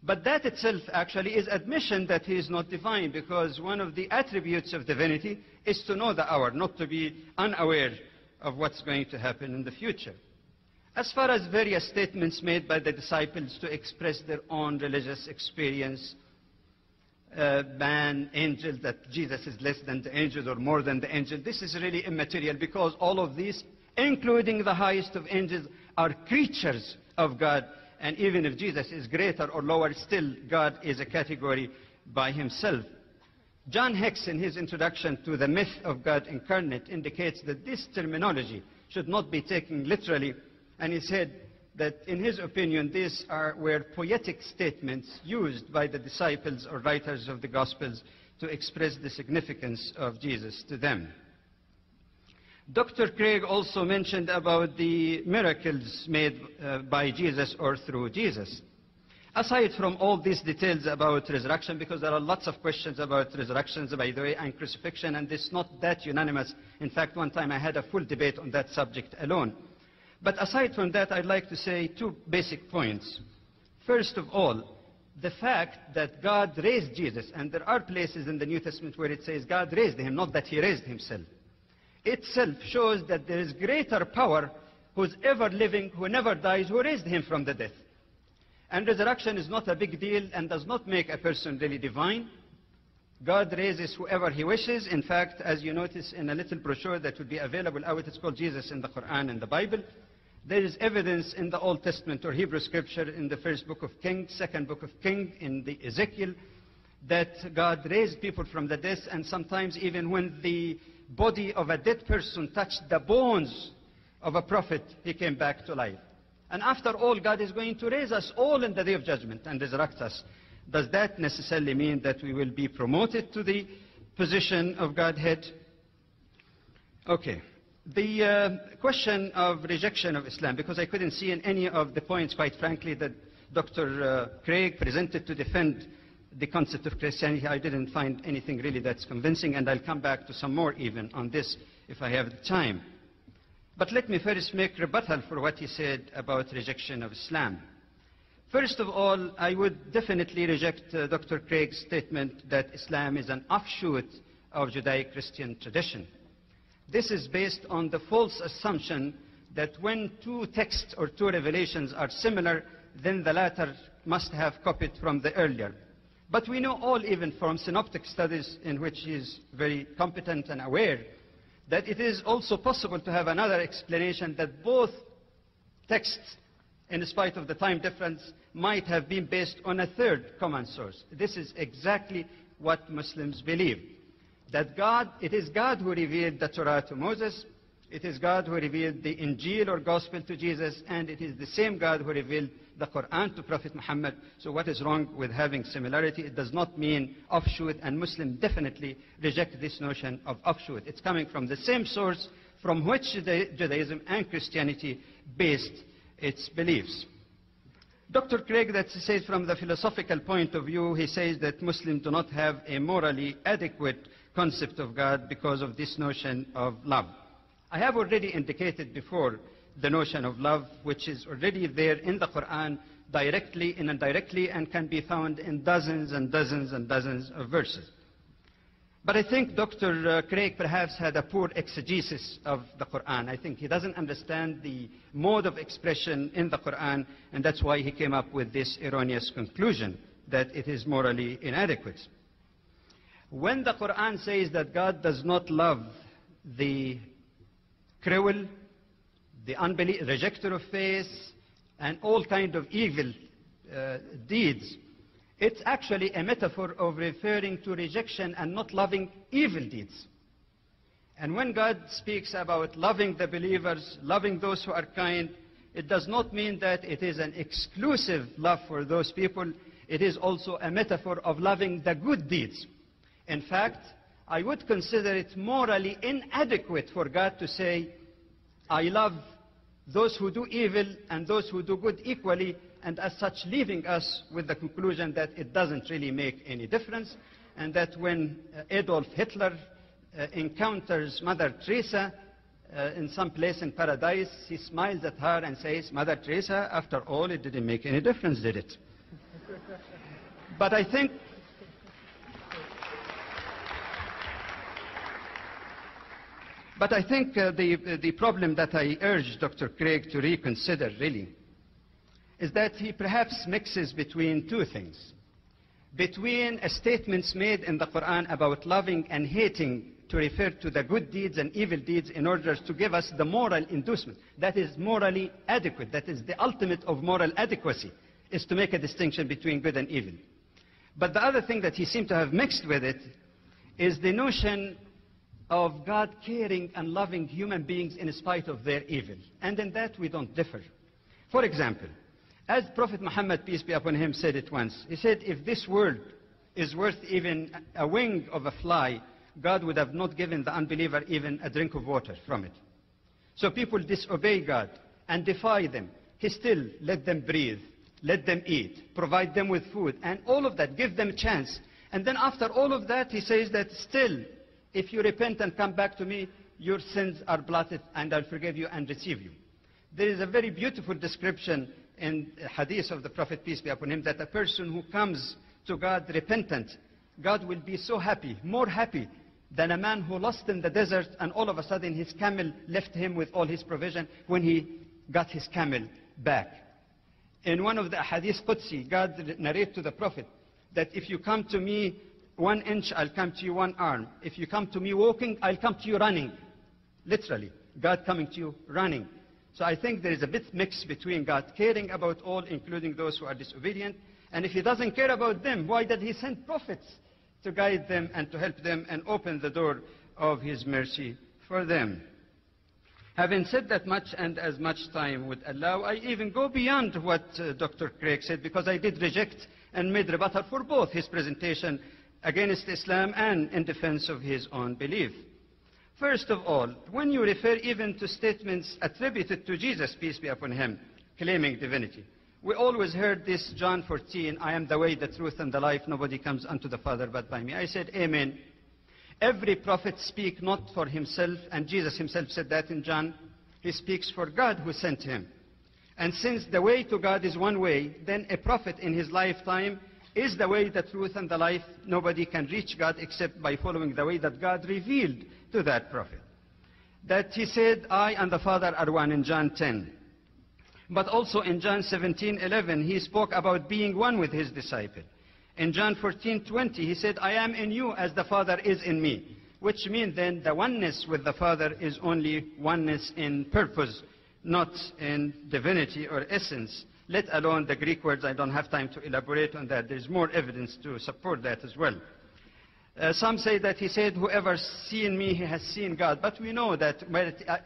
But that itself actually is admission that he is not divine because one of the attributes of divinity is to know the hour, not to be unaware of what's going to happen in the future. As far as various statements made by the disciples to express their own religious experience, uh, man, angels, that Jesus is less than the angels or more than the angels, this is really immaterial because all of these, including the highest of angels, are creatures of God and even if Jesus is greater or lower, still God is a category by himself. John Hicks, in his introduction to the myth of God incarnate, indicates that this terminology should not be taken literally, and he said that, in his opinion, these are, were poetic statements used by the disciples or writers of the Gospels to express the significance of Jesus to them. Dr. Craig also mentioned about the miracles made uh, by Jesus or through Jesus. Aside from all these details about resurrection, because there are lots of questions about resurrections, by the way, and crucifixion, and it's not that unanimous. In fact, one time I had a full debate on that subject alone. But aside from that, I'd like to say two basic points. First of all, the fact that God raised Jesus, and there are places in the New Testament where it says God raised him, not that he raised himself itself shows that there is greater power who's ever living, who never dies, who raised him from the death. And resurrection is not a big deal and does not make a person really divine. God raises whoever he wishes. In fact, as you notice in a little brochure that will be available out, it's called Jesus in the Quran and the Bible. There is evidence in the Old Testament or Hebrew scripture in the first book of Kings, second book of Kings, in the Ezekiel, that God raised people from the dead, and sometimes even when the body of a dead person touched the bones of a prophet, he came back to life. And after all, God is going to raise us all in the day of judgment and resurrect us. Does that necessarily mean that we will be promoted to the position of Godhead? Okay. The uh, question of rejection of Islam, because I couldn't see in any of the points, quite frankly, that Dr. Uh, Craig presented to defend the concept of Christianity, I didn't find anything really that's convincing, and I'll come back to some more even on this if I have the time. But let me first make rebuttal for what he said about rejection of Islam. First of all, I would definitely reject uh, Dr. Craig's statement that Islam is an offshoot of Judeo-Christian tradition. This is based on the false assumption that when two texts or two revelations are similar, then the latter must have copied from the earlier. But we know all, even from synoptic studies in which he is very competent and aware, that it is also possible to have another explanation that both texts, in spite of the time difference, might have been based on a third common source. This is exactly what Muslims believe. That God, it is God who revealed the Torah to Moses, it is God who revealed the Injil or Gospel to Jesus, and it is the same God who revealed the Quran to Prophet Muhammad. So what is wrong with having similarity? It does not mean offshoot, and Muslims definitely reject this notion of offshoot. It's coming from the same source from which Judaism and Christianity based its beliefs. Dr. Craig that says from the philosophical point of view, he says that Muslims do not have a morally adequate concept of God because of this notion of love. I have already indicated before the notion of love, which is already there in the Quran directly and indirectly and can be found in dozens and dozens and dozens of verses. But I think Dr. Uh, Craig perhaps had a poor exegesis of the Quran. I think he doesn't understand the mode of expression in the Quran, and that's why he came up with this erroneous conclusion that it is morally inadequate. When the Quran says that God does not love the cruel, the unbelief, rejecter of faith, and all kind of evil uh, deeds. It's actually a metaphor of referring to rejection and not loving evil deeds. And when God speaks about loving the believers, loving those who are kind, it does not mean that it is an exclusive love for those people. it is also a metaphor of loving the good deeds. In fact, I would consider it morally inadequate for God to say, I love those who do evil and those who do good equally, and as such leaving us with the conclusion that it doesn't really make any difference, and that when uh, Adolf Hitler uh, encounters Mother Teresa uh, in some place in paradise, he smiles at her and says, Mother Teresa, after all, it didn't make any difference, did it? but I think But I think uh, the, the problem that I urge Dr. Craig to reconsider really is that he perhaps mixes between two things. Between uh, statements made in the Quran about loving and hating to refer to the good deeds and evil deeds in order to give us the moral inducement. That is morally adequate. That is the ultimate of moral adequacy, is to make a distinction between good and evil. But the other thing that he seemed to have mixed with it is the notion of God caring and loving human beings in spite of their evil. And in that we don't differ. For example, as Prophet Muhammad, peace be upon him, said it once, he said, if this world is worth even a wing of a fly, God would have not given the unbeliever even a drink of water from it. So people disobey God and defy them. He still let them breathe, let them eat, provide them with food, and all of that, give them a chance. And then after all of that, he says that still if you repent and come back to me, your sins are blotted and I'll forgive you and receive you. There is a very beautiful description in hadith of the Prophet, peace be upon him, that a person who comes to God repentant, God will be so happy, more happy than a man who lost in the desert and all of a sudden his camel left him with all his provision when he got his camel back. In one of the hadith Qudsi, God narrates to the Prophet that if you come to me one inch, I'll come to you one arm. If you come to me walking, I'll come to you running. Literally, God coming to you running. So I think there is a bit mix between God caring about all, including those who are disobedient, and if he doesn't care about them, why did he send prophets to guide them and to help them and open the door of his mercy for them? Having said that much and as much time would allow, I even go beyond what uh, Dr. Craig said because I did reject and made rebuttal for both his presentation against Islam and in defense of his own belief. First of all, when you refer even to statements attributed to Jesus, peace be upon him, claiming divinity, we always heard this, John 14, I am the way, the truth, and the life. Nobody comes unto the Father but by me. I said, Amen. Every prophet speaks not for himself, and Jesus himself said that in John. He speaks for God who sent him. And since the way to God is one way, then a prophet in his lifetime is the way, the truth, and the life. Nobody can reach God except by following the way that God revealed to that prophet. That he said, I and the Father are one in John 10. But also in John 17:11, he spoke about being one with his disciple. In John 14:20, he said, I am in you as the Father is in me. Which means then the oneness with the Father is only oneness in purpose, not in divinity or essence let alone the Greek words. I don't have time to elaborate on that. There's more evidence to support that as well. Uh, some say that he said, whoever's seen me, he has seen God. But we know that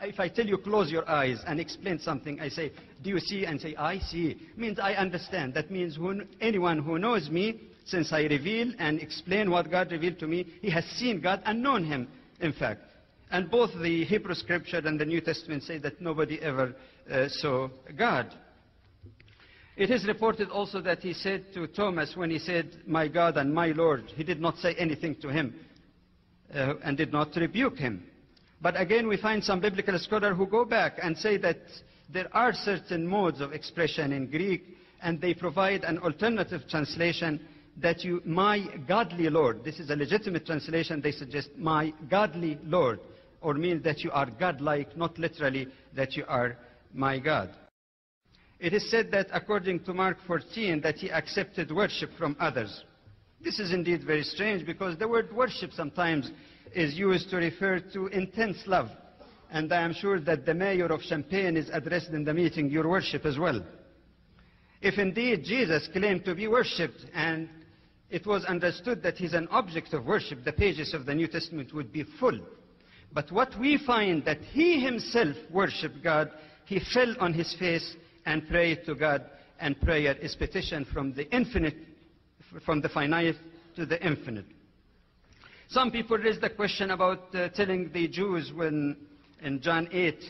if I tell you close your eyes and explain something, I say, do you see? And say, I see. Means I understand. That means who, anyone who knows me, since I reveal and explain what God revealed to me, he has seen God and known him, in fact. And both the Hebrew scripture and the New Testament say that nobody ever uh, saw God. It is reported also that he said to Thomas when he said, My God and my Lord, he did not say anything to him uh, and did not rebuke him. But again, we find some biblical scholars who go back and say that there are certain modes of expression in Greek, and they provide an alternative translation that you, my godly Lord, this is a legitimate translation, they suggest, my godly Lord, or means that you are godlike, not literally that you are my God. It is said that according to Mark 14 that he accepted worship from others. This is indeed very strange because the word worship sometimes is used to refer to intense love. And I am sure that the mayor of Champaign is addressed in the meeting, your worship as well. If indeed Jesus claimed to be worshipped and it was understood that he's an object of worship, the pages of the New Testament would be full. But what we find that he himself worshipped God, he fell on his face and pray to God. And prayer is petition from the infinite from the finite to the infinite. Some people raise the question about uh, telling the Jews when in John 8,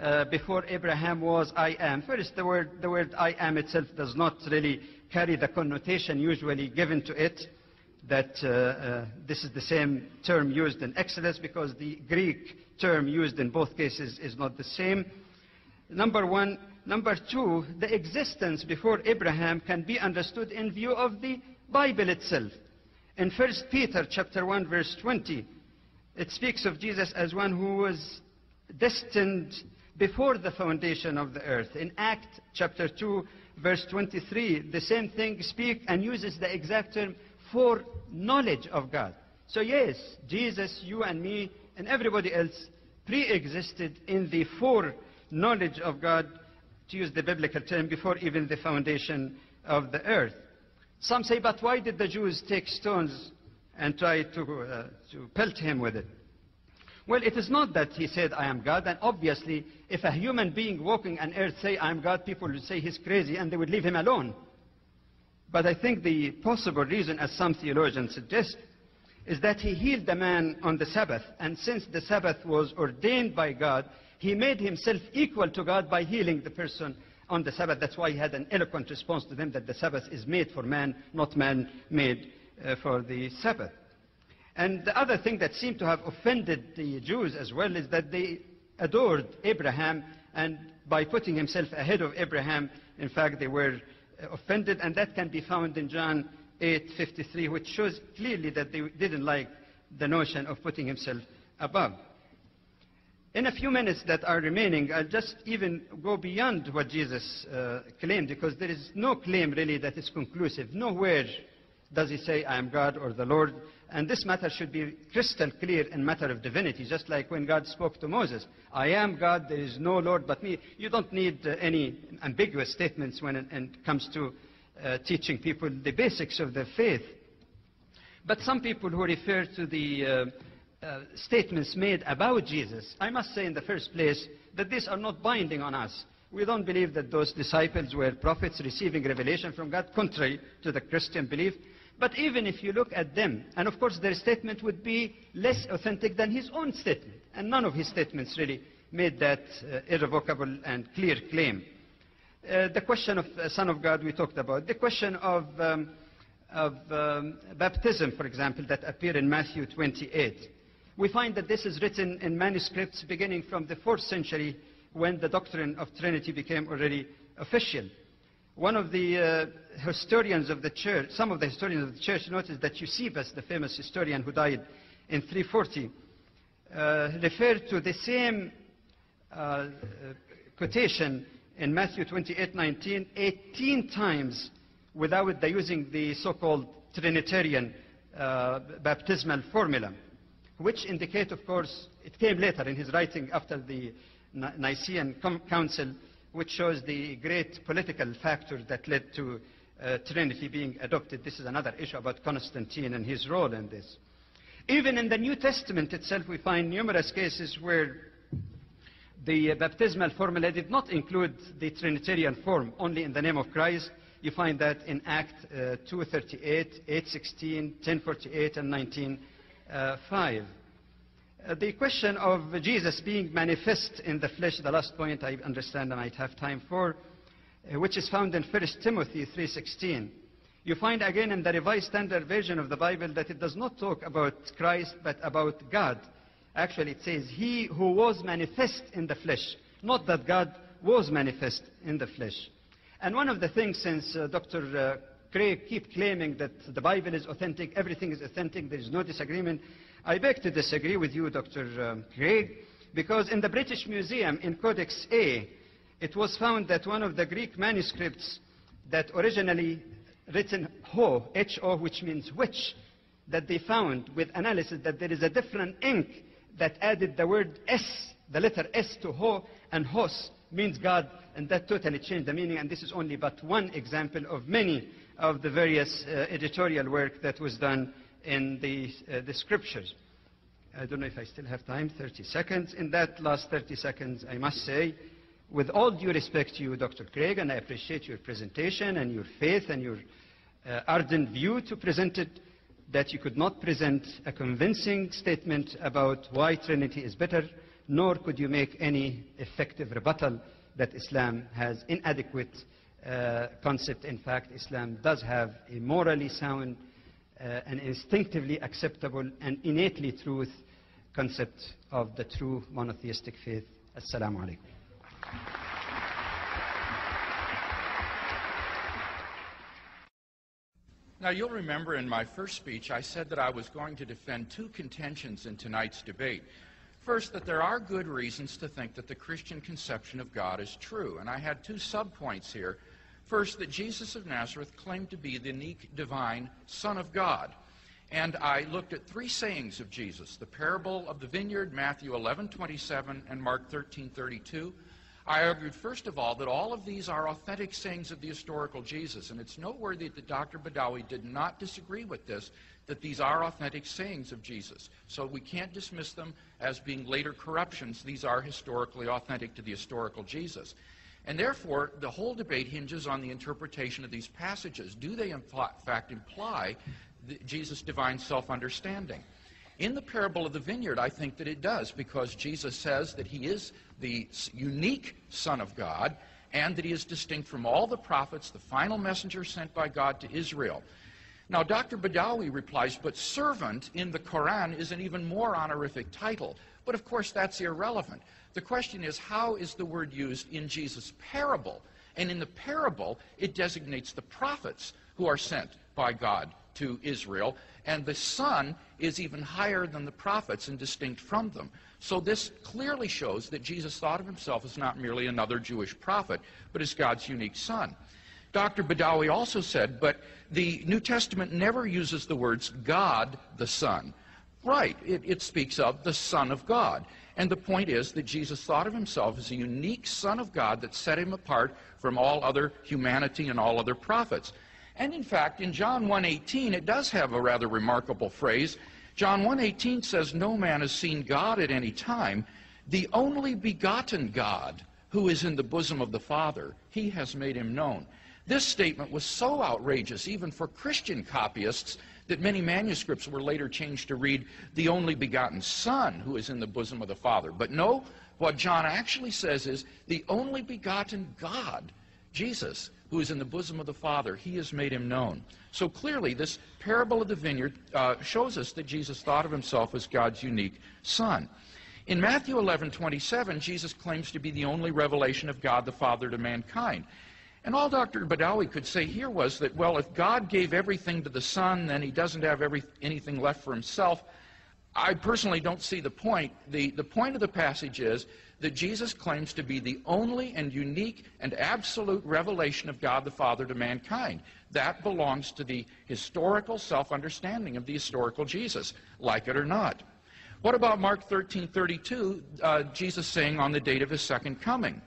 uh, before Abraham was, I am. First, the word, the word I am itself does not really carry the connotation usually given to it that uh, uh, this is the same term used in Exodus because the Greek term used in both cases is not the same. Number one. Number two, the existence before Abraham can be understood in view of the Bible itself. In 1 Peter chapter 1 verse 20, it speaks of Jesus as one who was destined before the foundation of the earth. In Act chapter 2 verse 23, the same thing speaks and uses the exact term for knowledge of God. So yes, Jesus, you and me, and everybody else pre-existed in the foreknowledge of God, to use the biblical term, before even the foundation of the earth. Some say, but why did the Jews take stones and try to, uh, to pelt him with it? Well, it is not that he said, I am God, and obviously, if a human being walking on earth say, I am God, people would say he's crazy, and they would leave him alone. But I think the possible reason, as some theologians suggest, is that he healed the man on the Sabbath, and since the Sabbath was ordained by God, he made himself equal to God by healing the person on the Sabbath. That's why he had an eloquent response to them that the Sabbath is made for man, not man made uh, for the Sabbath. And the other thing that seemed to have offended the Jews as well is that they adored Abraham, and by putting himself ahead of Abraham, in fact, they were uh, offended, and that can be found in John 8:53, which shows clearly that they didn't like the notion of putting himself above. In a few minutes that are remaining, I'll just even go beyond what Jesus uh, claimed, because there is no claim really that is conclusive. Nowhere does he say, I am God or the Lord. And this matter should be crystal clear in matter of divinity, just like when God spoke to Moses. I am God, there is no Lord but me. You don't need uh, any ambiguous statements when it, it comes to uh, teaching people the basics of their faith. But some people who refer to the uh, statements made about Jesus, I must say in the first place that these are not binding on us. We don't believe that those disciples were prophets receiving revelation from God, contrary to the Christian belief. But even if you look at them, and of course their statement would be less authentic than his own statement, and none of his statements really made that uh, irrevocable and clear claim. Uh, the question of uh, Son of God we talked about. The question of, um, of um, baptism, for example, that appear in Matthew 28 we find that this is written in manuscripts beginning from the 4th century when the doctrine of Trinity became already official. One of the uh, historians of the church, some of the historians of the church noticed that Eusebius, the famous historian who died in 340, uh, referred to the same uh, quotation in Matthew 28, 19, 18 times without the using the so-called Trinitarian uh, baptismal formula which indicate, of course, it came later in his writing after the Nicene Council, which shows the great political factors that led to uh, Trinity being adopted. This is another issue about Constantine and his role in this. Even in the New Testament itself, we find numerous cases where the baptismal formula did not include the Trinitarian form, only in the name of Christ. You find that in Act uh, 238, 816, 1048, and 19. Uh, 5. Uh, the question of Jesus being manifest in the flesh, the last point I understand I might have time for, uh, which is found in 1 Timothy 3.16. You find again in the Revised Standard Version of the Bible that it does not talk about Christ, but about God. Actually, it says, He who was manifest in the flesh, not that God was manifest in the flesh. And one of the things, since uh, Dr. Uh, keep claiming that the Bible is authentic, everything is authentic, there is no disagreement. I beg to disagree with you, Dr. Um, Craig, because in the British Museum, in Codex A, it was found that one of the Greek manuscripts that originally written ho, H-O, which means which, that they found with analysis that there is a different ink that added the word S, the letter S to ho, and hos means God, and that totally changed the meaning, and this is only but one example of many of the various uh, editorial work that was done in the, uh, the scriptures. I don't know if I still have time, 30 seconds. In that last 30 seconds, I must say, with all due respect to you, Dr. Craig, and I appreciate your presentation and your faith and your uh, ardent view to present it, that you could not present a convincing statement about why Trinity is better, nor could you make any effective rebuttal that Islam has inadequate concept. In fact, Islam does have a morally sound uh, and instinctively acceptable and innately truth concept of the true monotheistic faith. Assalamu alaikum. Now, you'll remember in my first speech, I said that I was going to defend two contentions in tonight's debate. First, that there are good reasons to think that the Christian conception of God is true. And I had two subpoints here. First, that Jesus of Nazareth claimed to be the unique divine Son of God. And I looked at three sayings of Jesus the parable of the vineyard, Matthew 11 27, and Mark 13 32. I argued, first of all, that all of these are authentic sayings of the historical Jesus, and it's noteworthy that Dr. Badawi did not disagree with this, that these are authentic sayings of Jesus. So we can't dismiss them as being later corruptions. These are historically authentic to the historical Jesus. And therefore, the whole debate hinges on the interpretation of these passages. Do they, in fact, imply Jesus' divine self understanding? In the parable of the vineyard, I think that it does, because Jesus says that he is the unique Son of God and that he is distinct from all the prophets, the final messenger sent by God to Israel. Now, Dr. Badawi replies, but servant in the Quran is an even more honorific title. But of course, that's irrelevant. The question is, how is the word used in Jesus' parable? And in the parable, it designates the prophets who are sent by God to Israel, and the Son is even higher than the prophets and distinct from them. So this clearly shows that Jesus thought of himself as not merely another Jewish prophet, but as God's unique Son. Dr. Badawi also said, but the New Testament never uses the words God the Son. Right, it, it, speaks of the Son of God. And the point is that Jesus thought of himself as a unique Son of God that set him apart from all other humanity and all other prophets. And in fact, in John 1.18, it does have a rather remarkable phrase. John 1.18 says, No man has seen God at any time. The only begotten God who is in the bosom of the Father, he has made him known. This statement was so outrageous, even for Christian copyists, that many manuscripts were later changed to read, the only begotten Son who is in the bosom of the Father. But no, what John actually says is, the only begotten God, Jesus, who is in the bosom of the Father, he has made him known. So clearly, this parable of the vineyard uh, shows us that Jesus thought of himself as God's unique Son. In Matthew 11, 27, Jesus claims to be the only revelation of God the Father to mankind. And all Dr. Badawi could say here was that, well, if God gave everything to the Son, then he doesn't have every, anything left for himself. I personally don't see the point. The, the point of the passage is that Jesus claims to be the only and unique and absolute revelation of God the Father to mankind. That belongs to the historical self-understanding of the historical Jesus, like it or not. What about Mark 13:32, uh, Jesus saying on the date of his second coming?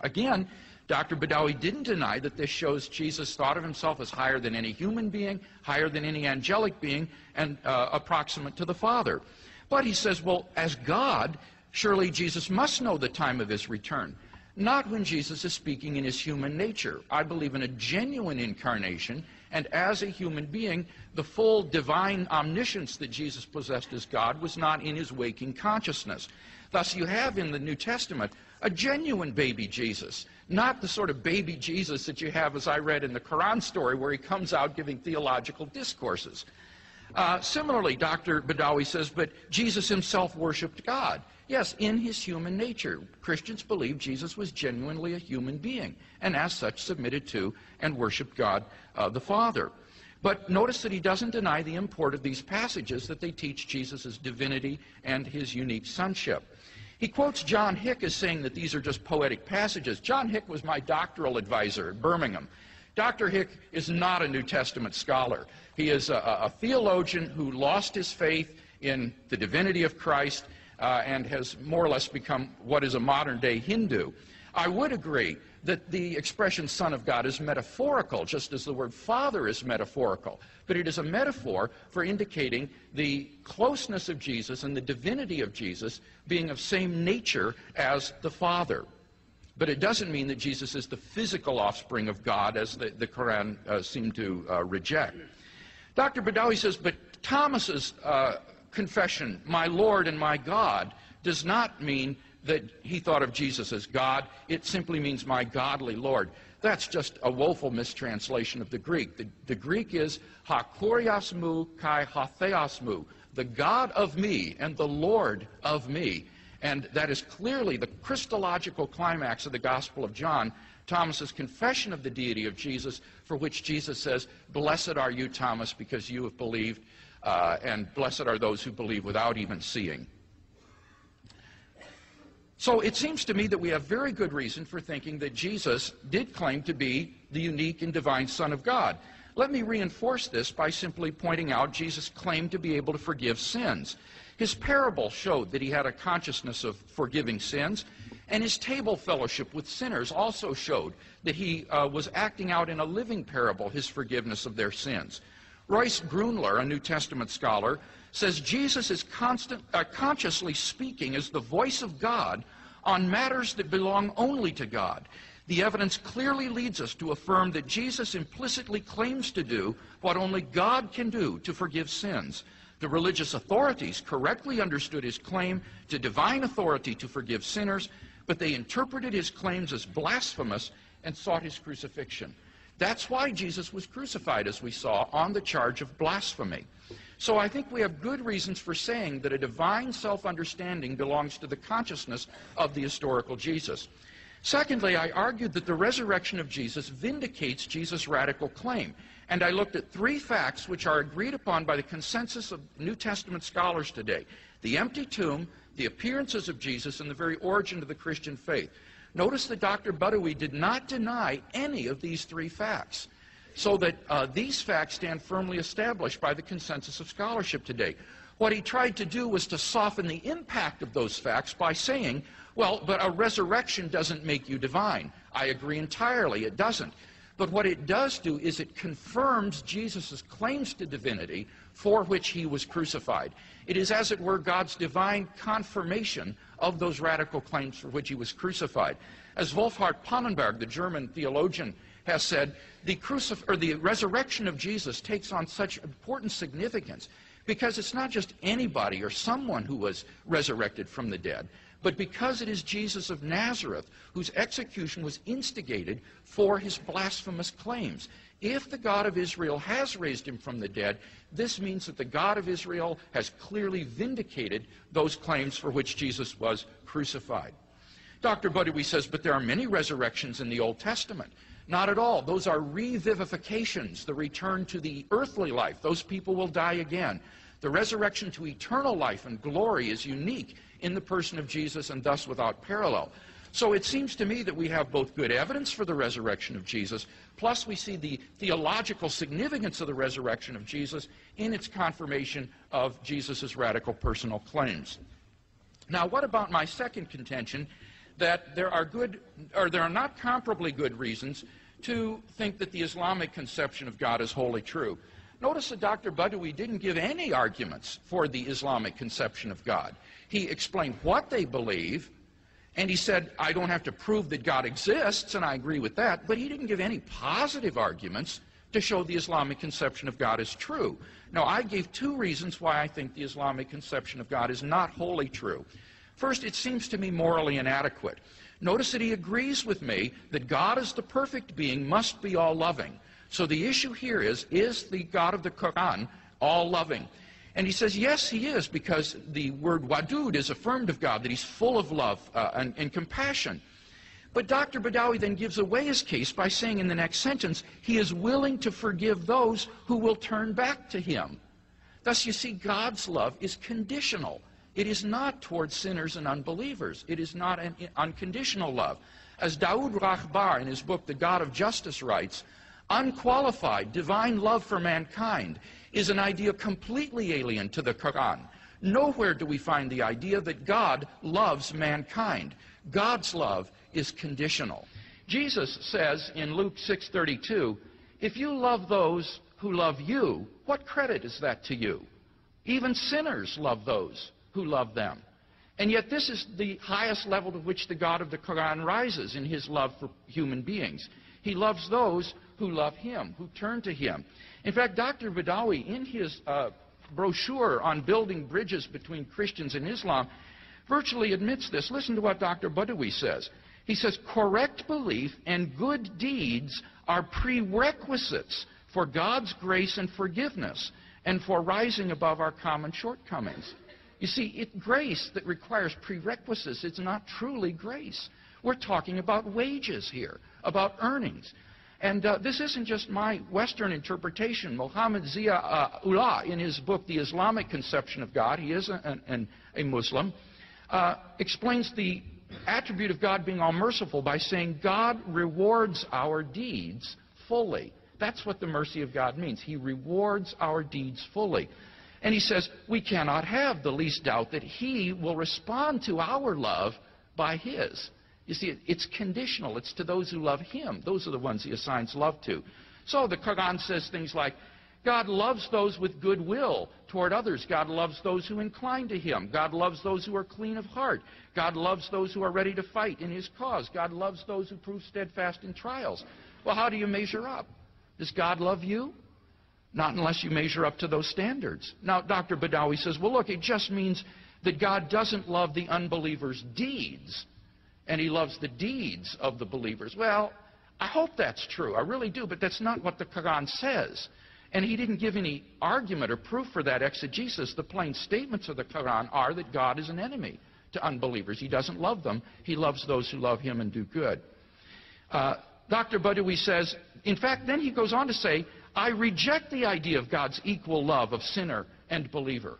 Again, Dr. Badawi didn't deny that this shows Jesus thought of himself as higher than any human being, higher than any angelic being, and uh, approximate to the Father. But he says, well, as God, Surely Jesus must know the time of his return. Not when Jesus is speaking in his human nature. I believe in a genuine incarnation, and as a human being, the full divine omniscience that Jesus possessed as God was not in his waking consciousness. Thus, you have in the New Testament a genuine baby Jesus, not the sort of baby Jesus that you have, as I read in the Quran story, where he comes out giving theological discourses. Uh, similarly, Dr. Badawi says, but Jesus himself worshiped God. Yes, in his human nature, Christians believe Jesus was genuinely a human being, and as such submitted to and worshiped God uh, the Father. But notice that he doesn't deny the import of these passages that they teach Jesus' divinity and his unique sonship. He quotes John Hick as saying that these are just poetic passages. John Hick was my doctoral advisor at Birmingham. Dr. Hick is not a New Testament scholar. He is a, a theologian who lost his faith in the divinity of Christ uh, and has more or less become what is a modern day Hindu. I would agree that the expression Son of God is metaphorical, just as the word Father is metaphorical. But it is a metaphor for indicating the closeness of Jesus and the divinity of Jesus being of same nature as the Father. But it doesn't mean that Jesus is the physical offspring of God, as the, the Quran uh, seemed to uh, reject. Dr. Badawi says, but Thomas's uh, confession, my Lord and my God, does not mean that he thought of Jesus as God. It simply means my godly Lord. That's just a woeful mistranslation of the Greek. The, the Greek is hakuriasmu kai hatheasmu, the God of me and the Lord of me. And that is clearly the Christological climax of the Gospel of John, Thomas's confession of the deity of Jesus, for which Jesus says, Blessed are you, Thomas, because you have believed, uh, and blessed are those who believe without even seeing. So it seems to me that we have very good reason for thinking that Jesus did claim to be the unique and divine Son of God. Let me reinforce this by simply pointing out Jesus claimed to be able to forgive sins. His parable showed that he had a consciousness of forgiving sins, and his table fellowship with sinners also showed that he uh, was acting out in a living parable his forgiveness of their sins. Royce Gruenler, a New Testament scholar, says Jesus is constant, uh, consciously speaking as the voice of God on matters that belong only to God. The evidence clearly leads us to affirm that Jesus implicitly claims to do what only God can do to forgive sins. The religious authorities correctly understood his claim to divine authority to forgive sinners, but they interpreted his claims as blasphemous and sought his crucifixion. That's why Jesus was crucified, as we saw, on the charge of blasphemy. So I think we have good reasons for saying that a divine self-understanding belongs to the consciousness of the historical Jesus. Secondly, I argued that the resurrection of Jesus vindicates Jesus' radical claim. And I looked at three facts which are agreed upon by the consensus of New Testament scholars today. The empty tomb, the appearances of Jesus, and the very origin of the Christian faith. Notice that Dr. Badawi did not deny any of these three facts. So that uh, these facts stand firmly established by the consensus of scholarship today. What he tried to do was to soften the impact of those facts by saying, well, but a resurrection doesn't make you divine. I agree entirely, it doesn't. But what it does do is it confirms Jesus' claims to divinity for which he was crucified. It is, as it were, God's divine confirmation of those radical claims for which he was crucified. As Wolfhart Pannenberg, the German theologian, has said, the, crucif- or the resurrection of Jesus takes on such important significance because it's not just anybody or someone who was resurrected from the dead, but because it is Jesus of Nazareth whose execution was instigated for his blasphemous claims. If the God of Israel has raised him from the dead, this means that the God of Israel has clearly vindicated those claims for which Jesus was crucified. Dr. Badawi says, but there are many resurrections in the Old Testament. Not at all. Those are revivifications, the return to the earthly life. Those people will die again. The resurrection to eternal life and glory is unique in the person of Jesus and thus without parallel. So it seems to me that we have both good evidence for the resurrection of Jesus, plus we see the theological significance of the resurrection of Jesus in its confirmation of Jesus' radical personal claims. Now, what about my second contention that there are good, or there are not comparably good reasons to think that the Islamic conception of God is wholly true? Notice that Dr. Badawi didn't give any arguments for the Islamic conception of God. He explained what they believe, and he said, I don't have to prove that God exists, and I agree with that, but he didn't give any positive arguments to show the Islamic conception of God is true. Now, I gave two reasons why I think the Islamic conception of God is not wholly true. First, it seems to me morally inadequate. Notice that he agrees with me that God as the perfect being must be all-loving. So the issue here is, is the God of the Quran all-loving? And he says, yes, he is, because the word wadud is affirmed of God, that he's full of love uh, and, and compassion. But Dr. Badawi then gives away his case by saying in the next sentence, he is willing to forgive those who will turn back to him. Thus, you see, God's love is conditional. It is not towards sinners and unbelievers. It is not an unconditional love. As Daoud Rahbar in his book, The God of Justice, writes, unqualified divine love for mankind is an idea completely alien to the Quran. Nowhere do we find the idea that God loves mankind. God's love is conditional. Jesus says in Luke 6:32, "If you love those who love you, what credit is that to you? Even sinners love those who love them." And yet this is the highest level to which the God of the Quran rises in his love for human beings. He loves those who love him, who turn to him. In fact, Dr. Badawi, in his uh, brochure on building bridges between Christians and Islam, virtually admits this. Listen to what Dr. Badawi says. He says, correct belief and good deeds are prerequisites for God's grace and forgiveness and for rising above our common shortcomings. You see, it's grace that requires prerequisites. It's not truly grace. We're talking about wages here, about earnings. And uh, this isn't just my Western interpretation. Mohammed Zia uh, Ullah, in his book, The Islamic Conception of God, he is a, a, a Muslim, uh, explains the attribute of God being all merciful by saying God rewards our deeds fully. That's what the mercy of God means. He rewards our deeds fully. And he says, we cannot have the least doubt that he will respond to our love by his. You see, it's conditional. It's to those who love him. Those are the ones he assigns love to. So the Quran says things like, God loves those with goodwill toward others. God loves those who incline to him. God loves those who are clean of heart. God loves those who are ready to fight in his cause. God loves those who prove steadfast in trials. Well, how do you measure up? Does God love you? Not unless you measure up to those standards. Now, Dr. Badawi says, well, look, it just means that God doesn't love the unbeliever's deeds, and he loves the deeds of the believers. Well, I hope that's true. I really do, but that's not what the Quran says. And he didn't give any argument or proof for that exegesis. The plain statements of the Quran are that God is an enemy to unbelievers. He doesn't love them. He loves those who love him and do good. Uh, Dr. Badawi says, in fact, then he goes on to say, I reject the idea of God's equal love of sinner and believer.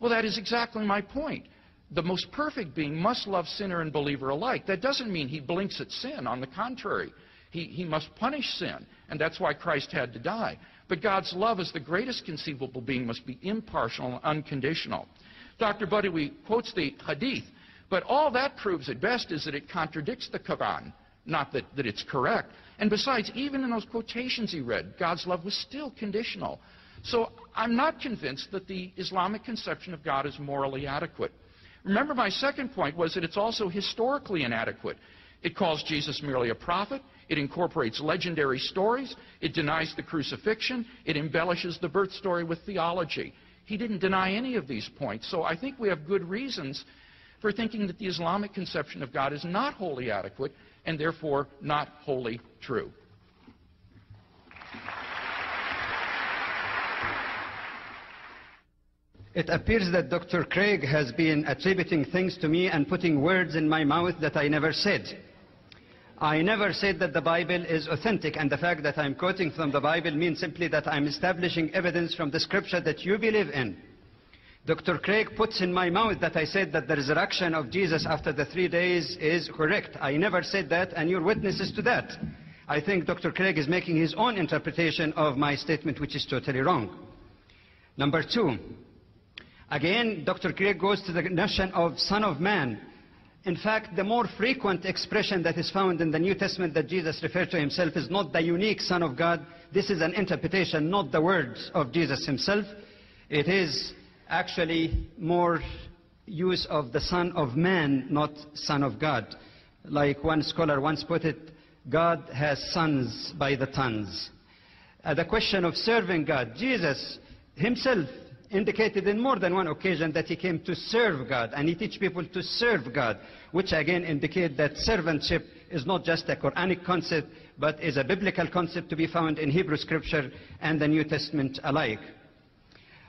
Well, that is exactly my point. The most perfect being must love sinner and believer alike. That doesn't mean he blinks at sin. On the contrary, he, he must punish sin, and that's why Christ had to die. But God's love as the greatest conceivable being must be impartial and unconditional. Dr. Badawi quotes the Hadith, but all that proves at best is that it contradicts the Quran, not that, that it's correct. And besides, even in those quotations he read, God's love was still conditional. So I'm not convinced that the Islamic conception of God is morally adequate. Remember, my second point was that it's also historically inadequate. It calls Jesus merely a prophet. It incorporates legendary stories. It denies the crucifixion. It embellishes the birth story with theology. He didn't deny any of these points. So I think we have good reasons for thinking that the Islamic conception of God is not wholly adequate and therefore not wholly true. It appears that Dr. Craig has been attributing things to me and putting words in my mouth that I never said. I never said that the Bible is authentic, and the fact that I'm quoting from the Bible means simply that I'm establishing evidence from the scripture that you believe in. Dr. Craig puts in my mouth that I said that the resurrection of Jesus after the three days is correct. I never said that, and you're witnesses to that. I think Dr. Craig is making his own interpretation of my statement, which is totally wrong. Number two, again, Dr. Craig goes to the notion of Son of Man. In fact, the more frequent expression that is found in the New Testament that Jesus referred to himself is not the unique Son of God. This is an interpretation, not the words of Jesus himself. It is actually more use of the Son of Man, not Son of God. Like one scholar once put it, God has sons by the tons. Uh, the question of serving God, Jesus himself indicated in more than one occasion that he came to serve God, and he teach people to serve God, which again indicate that servantship is not just a Quranic concept, but is a biblical concept to be found in Hebrew Scripture and the New Testament alike.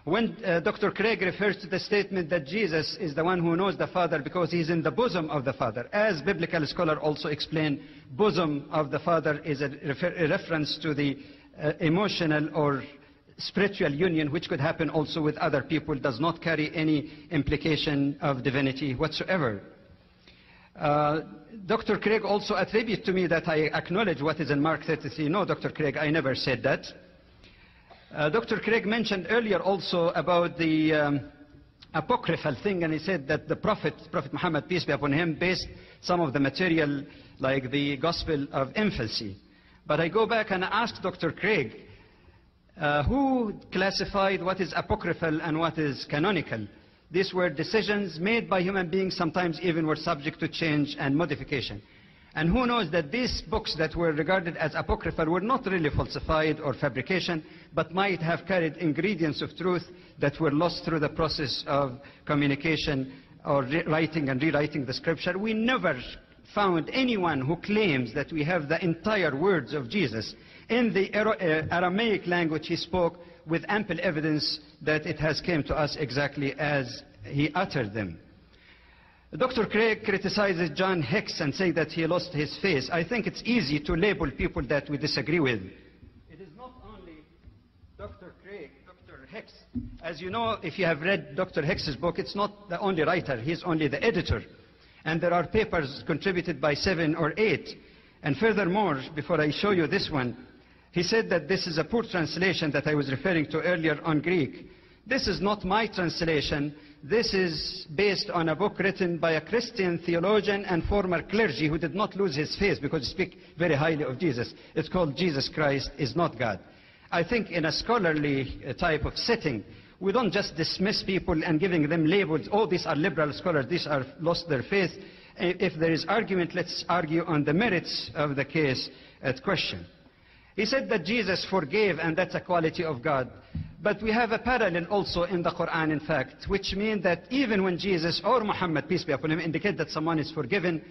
When uh, Dr. Craig refers to the statement that Jesus is the one who knows the Father because he's in the bosom of the Father, as biblical scholar also explain, bosom of the Father is a, refer a reference to the uh, emotional or spiritual union which could happen also with other people, does not carry any implication of divinity whatsoever. Uh, Dr. Craig also attributes to me that I acknowledge what is in Mark 33. No, Dr. Craig, I never said that. Uh, Dr. Craig mentioned earlier also about the um, apocryphal thing, and he said that the Prophet, Prophet Muhammad, peace be upon him, based some of the material like the Gospel of Infancy. But I go back and ask Dr. Craig, uh, who classified what is apocryphal and what is canonical? These were decisions made by human beings, sometimes even were subject to change and modification. And who knows that these books that were regarded as apocryphal were not really falsified or fabrication, but might have carried ingredients of truth that were lost through the process of communication or writing and rewriting the scripture. We never found anyone who claims that we have the entire words of Jesus in the uh, Aramaic language he spoke with ample evidence that it has came to us exactly as he uttered them. Dr. Craig criticizes John Hicks and say that he lost his face. I think it's easy to label people that we disagree with. It is not only Dr. Craig, Dr. Hicks. As you know, if you have read Dr. Hicks's book, it's not the only writer. He's only the editor. And there are papers contributed by seven or eight. And furthermore, before I show you this one, he said that this is a poor translation that I was referring to earlier on Greek. This is not my translation. This is based on a book written by a Christian theologian and former clergy who did not lose his faith because he speaks very highly of Jesus. It's called Jesus Christ is not God. I think in a scholarly uh, type of setting, we don't just dismiss people and giving them labels, oh, these are liberal scholars, these are lost their faith. If there is argument, let's argue on the merits of the case at question. He said that Jesus forgave, and that's a quality of God. But we have a parallel also in the Quran, in fact, which means that even when Jesus or Muhammad, peace be upon him, indicate that someone is forgiven,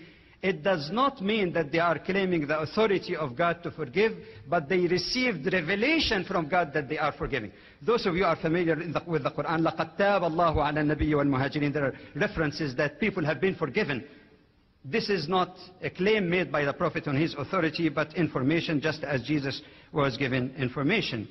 it does not mean that they are claiming the authority of God to forgive, but they received revelation from God that they are forgiving. Those of you are familiar the, with the Quran, لَقَدْ تَابَ اللَّهُ عَلَى النَّبِيِّ وَالْمُهَاجِرِينَ There are references that people have been forgiven this is not a claim made by the Prophet on his authority, but information just as Jesus was given information.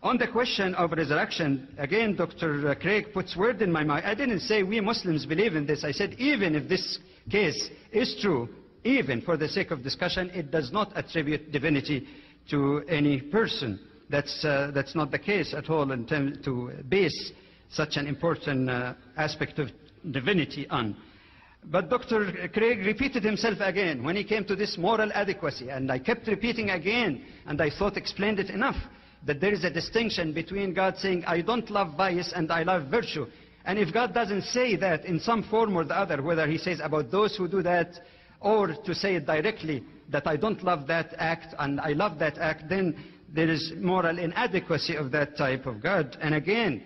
On the question of resurrection, again, Dr. Craig puts word in my mouth. I didn't say we Muslims believe in this. I said even if this case is true, even for the sake of discussion, it does not attribute divinity to any person. That's, uh, that's not the case at all in terms to base such an important uh, aspect of divinity on. But Dr. Craig repeated himself again when he came to this moral adequacy. And I kept repeating again, and I thought explained it enough, that there is a distinction between God saying, I don't love vice and I love virtue. And if God doesn't say that in some form or the other, whether he says about those who do that, or to say it directly, that I don't love that act and I love that act, then there is moral inadequacy of that type of God. And again,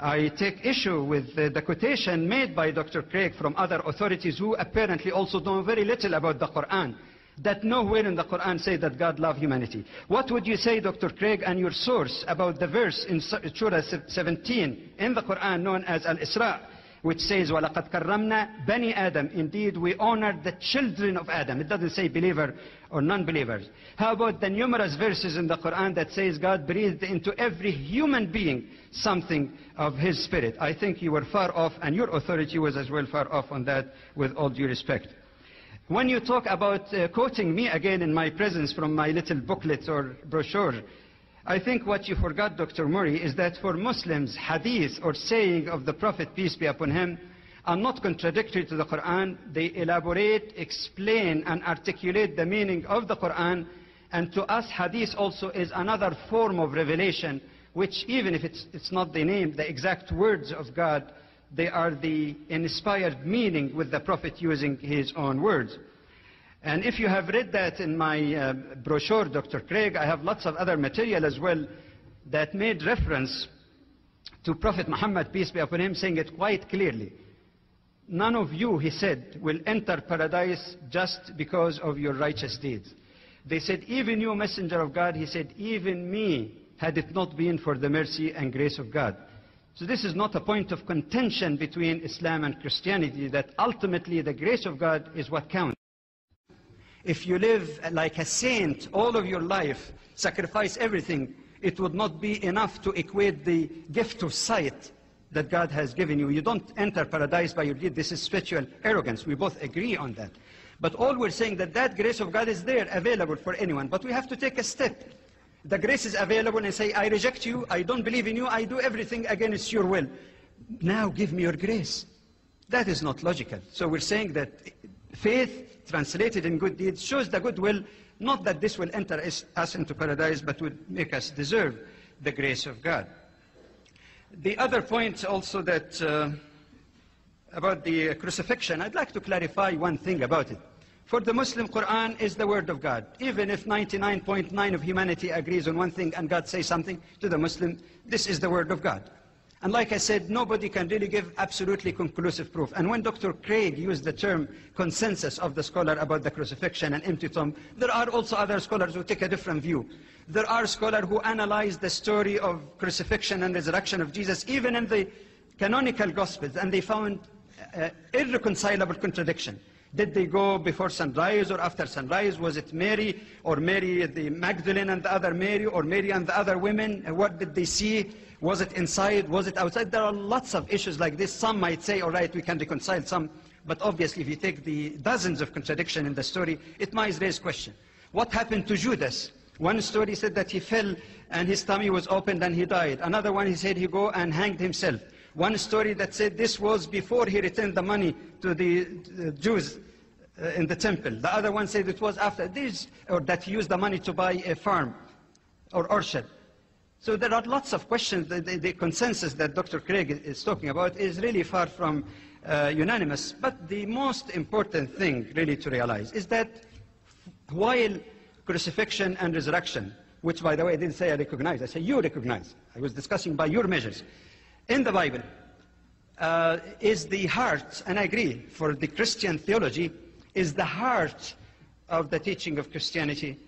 I take issue with the, the, quotation made by Dr. Craig from other authorities who apparently also know very little about the Quran. That nowhere in the Quran say that God loves humanity. What would you say, Dr. Craig, and your source about the verse in Surah 17 in the Quran known as Al-Isra, which says, وَلَقَدْ كَرَّمْنَا بَنِي Adam. Indeed, we honored the children of Adam. It doesn't say believer or non-believers. How about the numerous verses in the Quran that says God breathed into every human being something of His Spirit? I think you were far off, and your authority was as well far off on that, with all due respect. When you talk about uh, quoting me again in my presence from my little booklet or brochure, I think what you forgot, Dr. Murray, is that for Muslims, hadith or saying of the Prophet, peace be upon him, are not contradictory to the Quran. They elaborate, explain, and articulate the meaning of the Quran. And to us, hadith also is another form of revelation, which even if it's, it's not the name, the exact words of God, they are the inspired meaning with the Prophet using his own words. And if you have read that in my uh, brochure, Dr. Craig, I have lots of other material as well that made reference to Prophet Muhammad, peace be upon him, saying it quite clearly. None of you, he said, will enter paradise just because of your righteous deeds. They said, even you, messenger of God, he said, even me, had it not been for the mercy and grace of God. So this is not a point of contention between Islam and Christianity, that ultimately the grace of God is what counts. If you live like a saint all of your life, sacrifice everything, it would not be enough to equate the gift of sight that God has given you. You don't enter paradise by your deed. This is spiritual arrogance. We both agree on that. But all we're saying that that grace of God is there, available for anyone. But we have to take a step. The grace is available and say, I reject you, I don't believe in you, I do everything against your will. Now give me your grace. That is not logical. So we're saying that faith translated in good deeds shows the goodwill, not that this will enter us into paradise, but would make us deserve the grace of God. The other point also that uh, about the crucifixion, I'd like to clarify one thing about it. For the Muslim, Quran is the word of God. Even if 99.9 of humanity agrees on one thing and God says something to the Muslim, this is the word of God. And like I said, nobody can really give absolutely conclusive proof. And when Dr. Craig used the term consensus of the scholar about the crucifixion and empty tomb, there are also other scholars who take a different view. There are scholars who analyze the story of crucifixion and resurrection of Jesus, even in the canonical Gospels, and they found uh, irreconcilable contradiction. Did they go before sunrise or after sunrise? Was it Mary or Mary the Magdalene and the other Mary or Mary and the other women? What did they see? Was it inside? Was it outside? There are lots of issues like this. Some might say, all right, we can reconcile some. But obviously, if you take the dozens of contradictions in the story, it might raise question. What happened to Judas? One story said that he fell and his tummy was opened and he died. Another one, he said he go and hanged himself. One story that said this was before he returned the money to the Jews uh, in the temple. The other one said it was after this, or that he used the money to buy a farm or orchard. So there are lots of questions. The, the, the consensus that Dr. Craig is talking about is really far from uh, unanimous. But the most important thing really to realize is that while crucifixion and resurrection, which by the way I didn't say I recognize, I say you recognize. I was discussing by your measures. In the Bible uh, is the heart, and I agree, for the Christian theology, is the heart of the teaching of Christianity.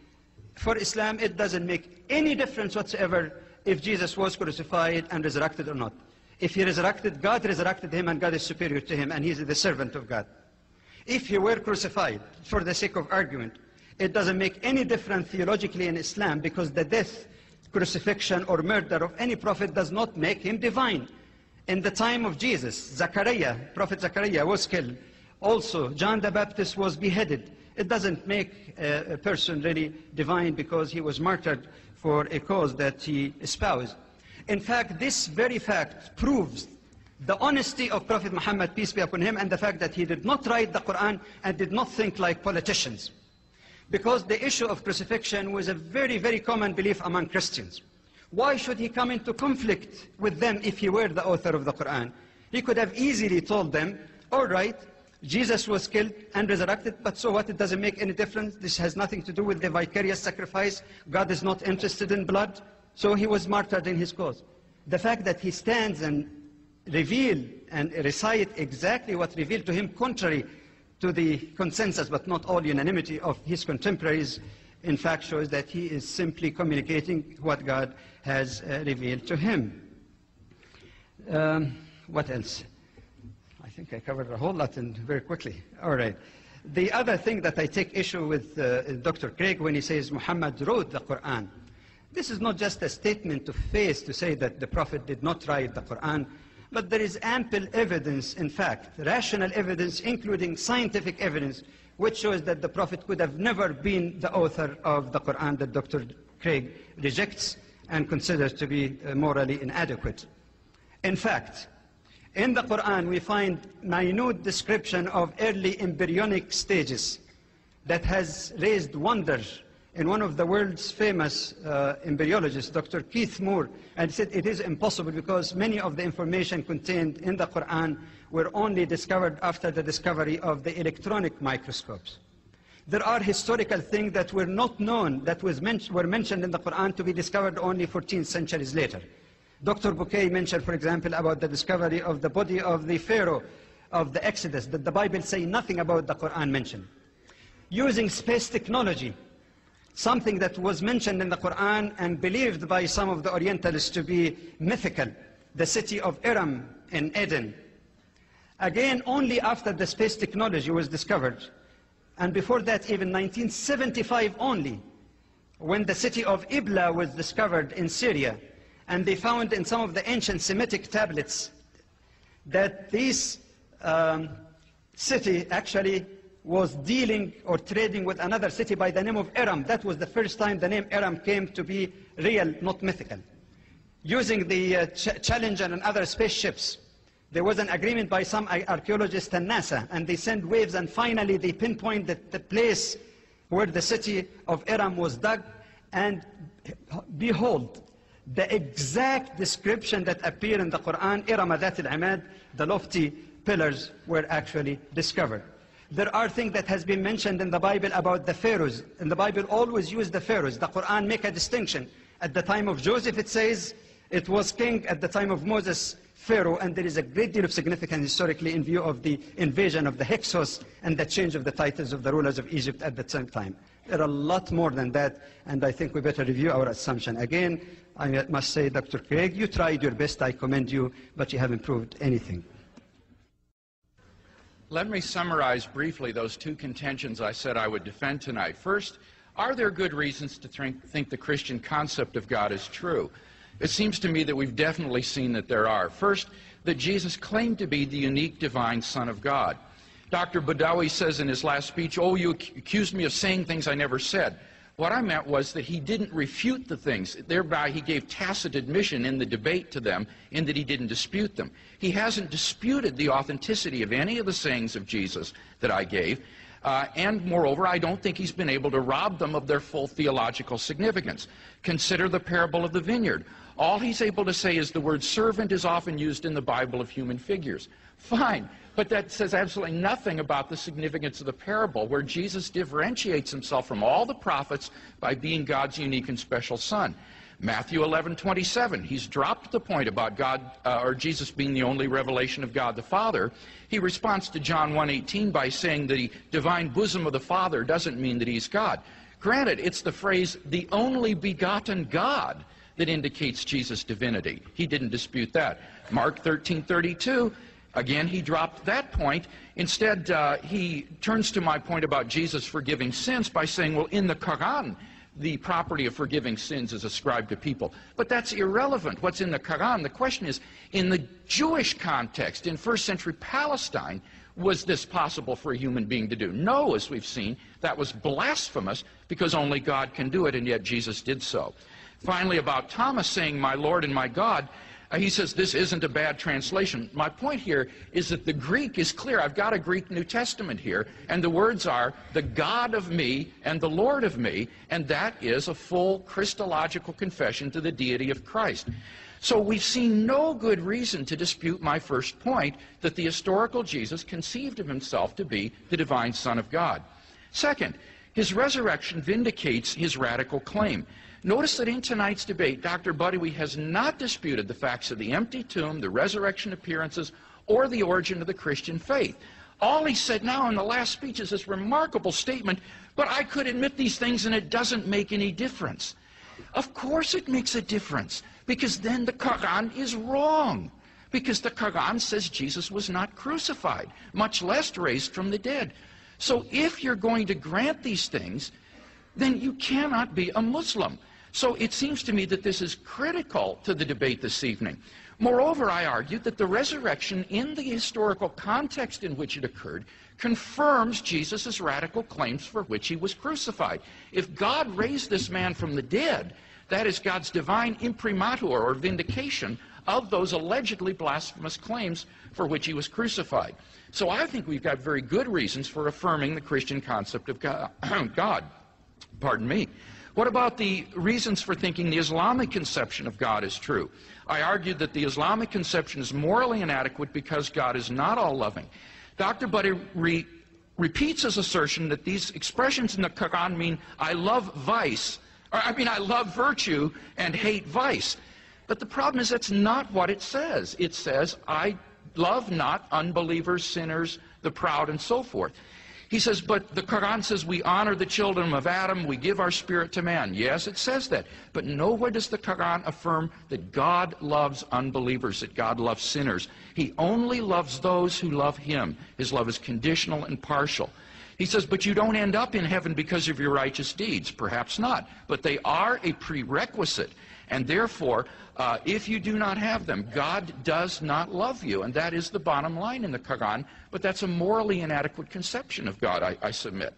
For Islam, it doesn't make any difference whatsoever if Jesus was crucified and resurrected or not. If he resurrected, God resurrected him and God is superior to him and he's the servant of God. If he were crucified, for the sake of argument, it doesn't make any difference theologically in Islam because the death, crucifixion, or murder of any prophet does not make him divine. In the time of Jesus, Zechariah, Prophet Zechariah was killed. Also, John the Baptist was beheaded. It doesn't make a, a person really divine because he was martyred for a cause that he espoused. In fact, this very fact proves the honesty of Prophet Muhammad, peace be upon him, and the fact that he did not write the Quran and did not think like politicians. Because the issue of crucifixion was a very, very common belief among Christians. Why should he come into conflict with them if he were the author of the Quran? He could have easily told them, all right, Jesus was killed and resurrected, but so what? It doesn't make any difference. This has nothing to do with the vicarious sacrifice. God is not interested in blood, so he was martyred in his cause. The fact that he stands and reveal and recite exactly what revealed to him, contrary to the consensus, but not all unanimity of his contemporaries, in fact shows that he is simply communicating what God has uh, revealed to him. Um, what else? I think I covered a whole lot in very quickly. All right. The other thing that I take issue with uh, Dr. Craig when he says Muhammad wrote the Quran. This is not just a statement of faith to say that the Prophet did not write the Quran, but there is ample evidence, in fact, rational evidence, including scientific evidence, which shows that the Prophet could have never been the author of the Quran that Dr. Craig rejects and considers to be uh, morally inadequate. In fact, in the Quran, we find minute description of early embryonic stages that has raised wonder in one of the world's famous uh, embryologists, Dr. Keith Moore, and said it is impossible because many of the information contained in the Quran were only discovered after the discovery of the electronic microscopes. There are historical things that were not known, that was men were mentioned in the Quran to be discovered only 14 centuries later. Dr. Bucaille mentioned, for example, about the discovery of the body of the Pharaoh of the Exodus, that the Bible say nothing about the Quran mentioned. Using space technology, something that was mentioned in the Quran and believed by some of the Orientalists to be mythical, the city of Iram in Eden. Again, only after the space technology was discovered, and before that, even 1975 only, when the city of Ibla was discovered in Syria, and they found in some of the ancient Semitic tablets that this um, city actually was dealing or trading with another city by the name of Aram. That was the first time the name Aram came to be real, not mythical. Using the uh, ch Challenger and other spaceships, there was an agreement by some archaeologists and NASA, and they sent waves, and finally they pinpoint the, the place where the city of Aram was dug, and behold, the exact description that appear in the Quran, Iramadat al-Amad, the lofty pillars were actually discovered. There are things that has been mentioned in the Bible about the pharaohs. In the Bible always use the pharaohs. The Quran make a distinction. At the time of Joseph it says it was king. At the time of Moses, Pharaoh. And there is a great deal of significance historically in view of the invasion of the Hyksos and the change of the titles of the rulers of Egypt at the same time. There are a lot more than that, and I think we better review our assumption. Again, I must say, Dr. Craig, you tried your best. I commend you, but you haven't proved anything. Let me summarize briefly those two contentions I said I would defend tonight. First, are there good reasons to think, the Christian concept of God is true? It seems to me that we've definitely seen that there are. First, that Jesus claimed to be the unique divine Son of God. Dr. Badawi says in his last speech, Oh, you accused me of saying things I never said. What I meant was that he didn't refute the things. Thereby, he gave tacit admission in the debate to them in that he didn't dispute them. He hasn't disputed the authenticity of any of the sayings of Jesus that I gave. Uh, and moreover, I don't think he's been able to rob them of their full theological significance. Consider the parable of the vineyard. All he's able to say is the word servant is often used in the Bible of human figures. Fine. But that says absolutely nothing about the significance of the parable, where Jesus differentiates himself from all the prophets by being God's unique and special son. Matthew 11, 27, he's dropped the point about God, uh, or Jesus being the only revelation of God the Father. He responds to John 1.18 by saying the divine bosom of the Father doesn't mean that he's God. Granted, it's the phrase, the only begotten God, that indicates Jesus' divinity. He didn't dispute that. Mark 13.32, Again, he dropped that point. Instead, uh, he turns to my point about Jesus forgiving sins by saying, well, in the Quran, the property of forgiving sins is ascribed to people. But that's irrelevant. What's in the Quran? The question is, in the Jewish context, in first century Palestine, was this possible for a human being to do? No, as we've seen, that was blasphemous because only God can do it, and yet Jesus did so. Finally, about Thomas saying, My Lord and my God, Uh, he says this isn't a bad translation. My point here is that the Greek is clear. I've got a Greek New Testament here, and the words are the God of me and the Lord of me, and that is a full Christological confession to the deity of Christ. So we've seen no good reason to dispute my first point that the historical Jesus conceived of himself to be the divine Son of God. Second, his resurrection vindicates his radical claim. Notice that in tonight's debate, Dr. Badawi has not disputed the facts of the empty tomb, the resurrection appearances, or the origin of the Christian faith. All he said now in the last speech is this remarkable statement, but I could admit these things and it doesn't make any difference. Of course it makes a difference, because then the Quran is wrong. Because the Quran says Jesus was not crucified, much less raised from the dead. So if you're going to grant these things, then you cannot be a Muslim. So it seems to me that this is critical to the debate this evening. Moreover, I argued that the resurrection, in the historical context in which it occurred, confirms Jesus' radical claims for which he was crucified. If God raised this man from the dead, that is God's divine imprimatur or vindication of those allegedly blasphemous claims for which he was crucified. So I think we've got very good reasons for affirming the Christian concept of God. Pardon me. What about the reasons for thinking the Islamic conception of God is true? I argued that the Islamic conception is morally inadequate because God is not all-loving. Dr. Buddy re repeats his assertion that these expressions in the Quran mean, I love vice, or I mean, I love virtue and hate vice. But the problem is that's not what it says. It says, I love not unbelievers, sinners, the proud, and so forth. He says, but the Quran says we honor the children of Adam, we give our spirit to man. Yes, it says that. But nowhere does the Quran affirm that God loves unbelievers, that God loves sinners. He only loves those who love him. His love is conditional and partial. He says, but you don't end up in heaven because of your righteous deeds. Perhaps not. But they are a prerequisite. And therefore, uh, if you do not have them, God does not love you. And that is the bottom line in the Quran. But that's a morally inadequate conception of God, I, I submit.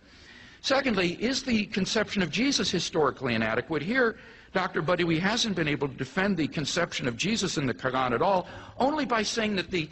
Secondly, is the conception of Jesus historically inadequate? Here, Dr. Badawi hasn't been able to defend the conception of Jesus in the Quran at all, only by saying that the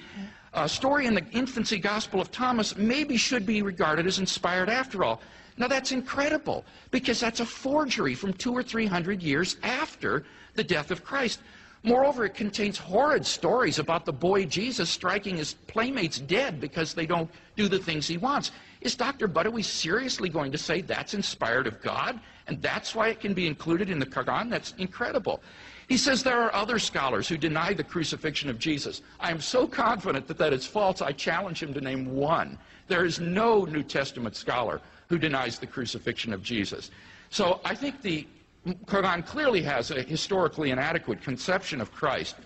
uh, story in the infancy gospel of Thomas maybe should be regarded as inspired after all. Now that's incredible because that's a forgery from two or three hundred years after the death of Christ. Moreover, it contains horrid stories about the boy Jesus striking his playmates dead because they don't do the things he wants. Is Dr. Badawi seriously going to say that's inspired of God and that's why it can be included in the Quran? That's incredible. He says there are other scholars who deny the crucifixion of Jesus. I am so confident that that is false, I challenge him to name one. There is no New Testament scholar who denies the crucifixion of Jesus. So I think the Quran clearly has a historically inadequate conception of Christ.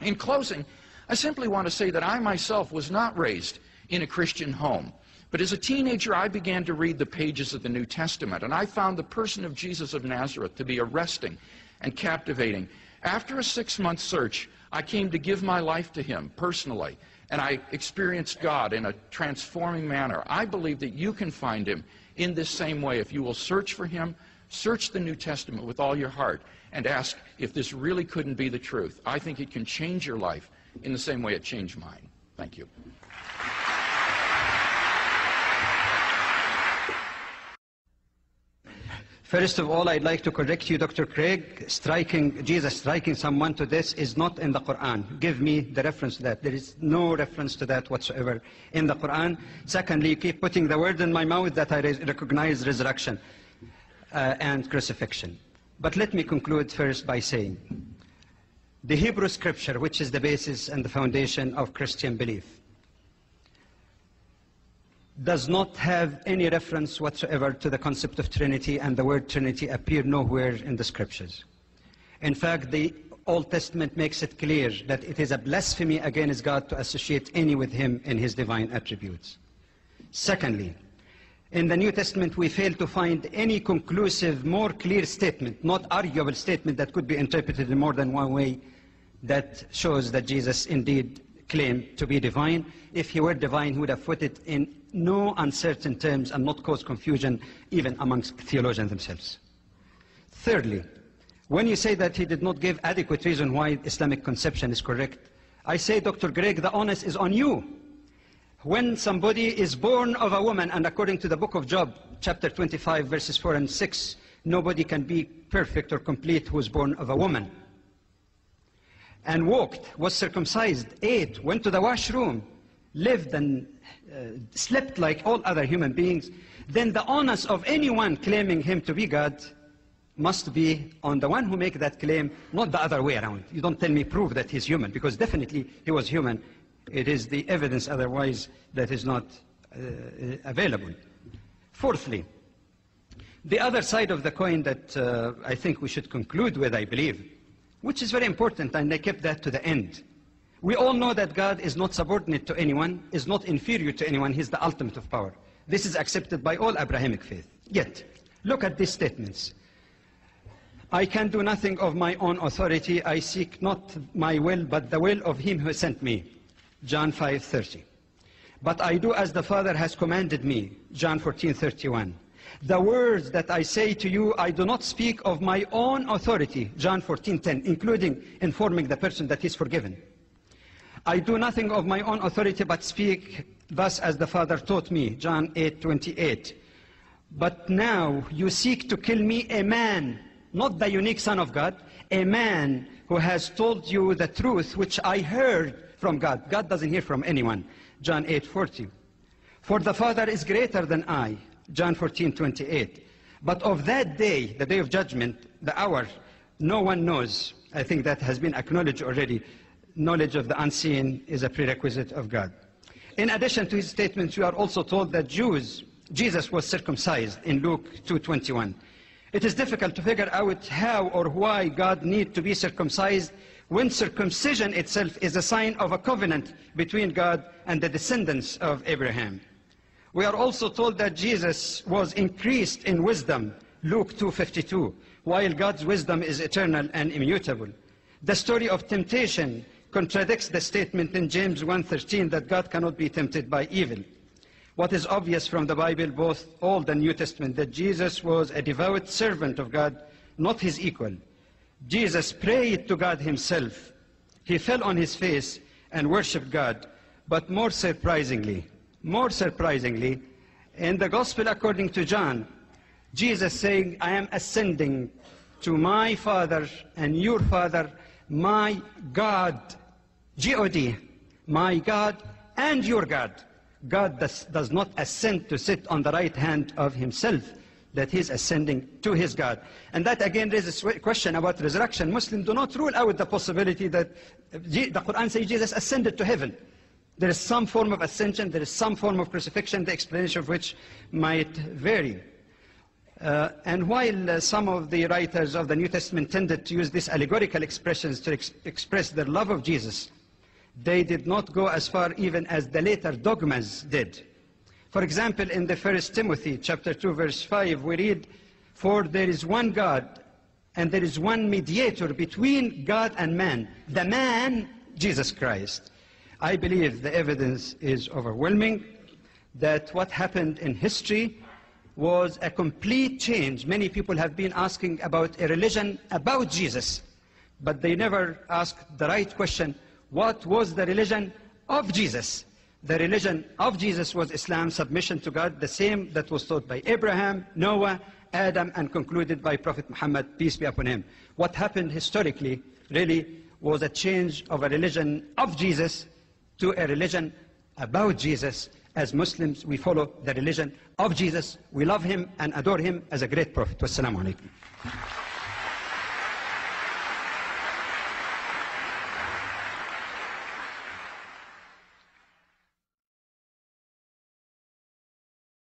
In closing, I simply want to say that I myself was not raised in a Christian home. But as a teenager, I began to read the pages of the New Testament, and I found the person of Jesus of Nazareth to be arresting and captivating. After a six-month search, I came to give my life to him personally, and I experienced God in a transforming manner. I believe that you can find him in this same way if you will search for him, Search the New Testament with all your heart and ask if this really couldn't be the truth. I think it can change your life in the same way it changed mine. Thank you. First of all, I'd like to correct you, Dr. Craig. Striking, Jesus striking someone to death is not in the Quran. Give me the reference to that. There is no reference to that whatsoever in the Quran. Secondly, you keep putting the word in my mouth that I recognize resurrection Uh, and crucifixion. But let me conclude first by saying, the Hebrew scripture, which is the basis and the foundation of Christian belief, does not have any reference whatsoever to the concept of Trinity, and the word Trinity appear nowhere in the Scriptures. In fact, the Old Testament makes it clear that it is a blasphemy against God to associate any with Him in His divine attributes. Secondly, in the New Testament, we fail to find any conclusive, more clear statement, not arguable statement that could be interpreted in more than one way that shows that Jesus indeed claimed to be divine. If he were divine, he would have put it in no uncertain terms and not cause confusion even amongst theologians themselves. Thirdly, when you say that he did not give adequate reason why Islamic conception is correct, I say, Dr. Craig, the onus is on you. When somebody is born of a woman, and according to the book of Job, chapter 25, verses 4 and 6, nobody can be perfect or complete who is born of a woman. And walked, was circumcised, ate, went to the washroom, lived and uh, slept like all other human beings, then the onus of anyone claiming him to be God must be on the one who make that claim, not the other way around. You don't tell me prove that he's human, because definitely he was human. It is the evidence otherwise that is not uh, available. Fourthly, the other side of the coin that uh, I think we should conclude with, I believe, which is very important, and I kept that to the end. We all know that God is not subordinate to anyone, is not inferior to anyone, He's the ultimate of power. This is accepted by all Abrahamic faith. Yet, look at these statements. I can do nothing of my own authority. I seek not my will, but the will of him who sent me. John 5:30. But I do as the Father has commanded me. John 14:31. The words that I say to you, I do not speak of my own authority. John 14:10, including informing the person that he's forgiven. I do nothing of my own authority, but speak thus as the Father taught me. John 8:28. But now you seek to kill me, a man, not the unique Son of God, a man who has told you the truth which I heard from God. God doesn't hear from anyone. John 8:40. For the Father is greater than I. John 14:28. But of that day, the day of judgment, the hour, no one knows. I think that has been acknowledged already. Knowledge of the unseen is a prerequisite of God. In addition to his statements, we are also told that Jews, Jesus was circumcised in Luke 2:21. It is difficult to figure out how or why God need to be circumcised when circumcision itself is a sign of a covenant between God and the descendants of Abraham. We are also told that Jesus was increased in wisdom, Luke 2.52, while God's wisdom is eternal and immutable. The story of temptation contradicts the statement in James 1.13 that God cannot be tempted by evil. What is obvious from the Bible, both Old and New Testament, that Jesus was a devout servant of God, not his equal. Jesus prayed to God himself. He fell on his face and worshiped God. But more surprisingly, more surprisingly, In the Gospel according to John, Jesus saying, I am ascending to my Father and your Father, my God, G-O-D, my God and your God. God does, does not ascend to sit on the right hand of himself, that he's ascending to his God. And that again raises a question about resurrection. Muslims do not rule out the possibility that the Quran says Jesus ascended to heaven. There is some form of ascension, there is some form of crucifixion, the explanation of which might vary. Uh, and while uh, some of the writers of the New Testament tended to use these allegorical expressions to ex express their love of Jesus, they did not go as far even as the later dogmas did. For example, in the First Timothy chapter 2, verse 5, we read, For there is one God, and there is one mediator between God and man, the man, Jesus Christ. I believe the evidence is overwhelming that what happened in history was a complete change. Many people have been asking about a religion about Jesus, but they never asked the right question, what was the religion of Jesus? The religion of Jesus was Islam, submission to God, the same that was taught by Abraham, Noah, Adam, and concluded by Prophet Muhammad, peace be upon him. What happened historically really was a change of a religion of Jesus to a religion about Jesus. As Muslims, we follow the religion of Jesus. We love him and adore him as a great prophet. Wassalamu alaikum.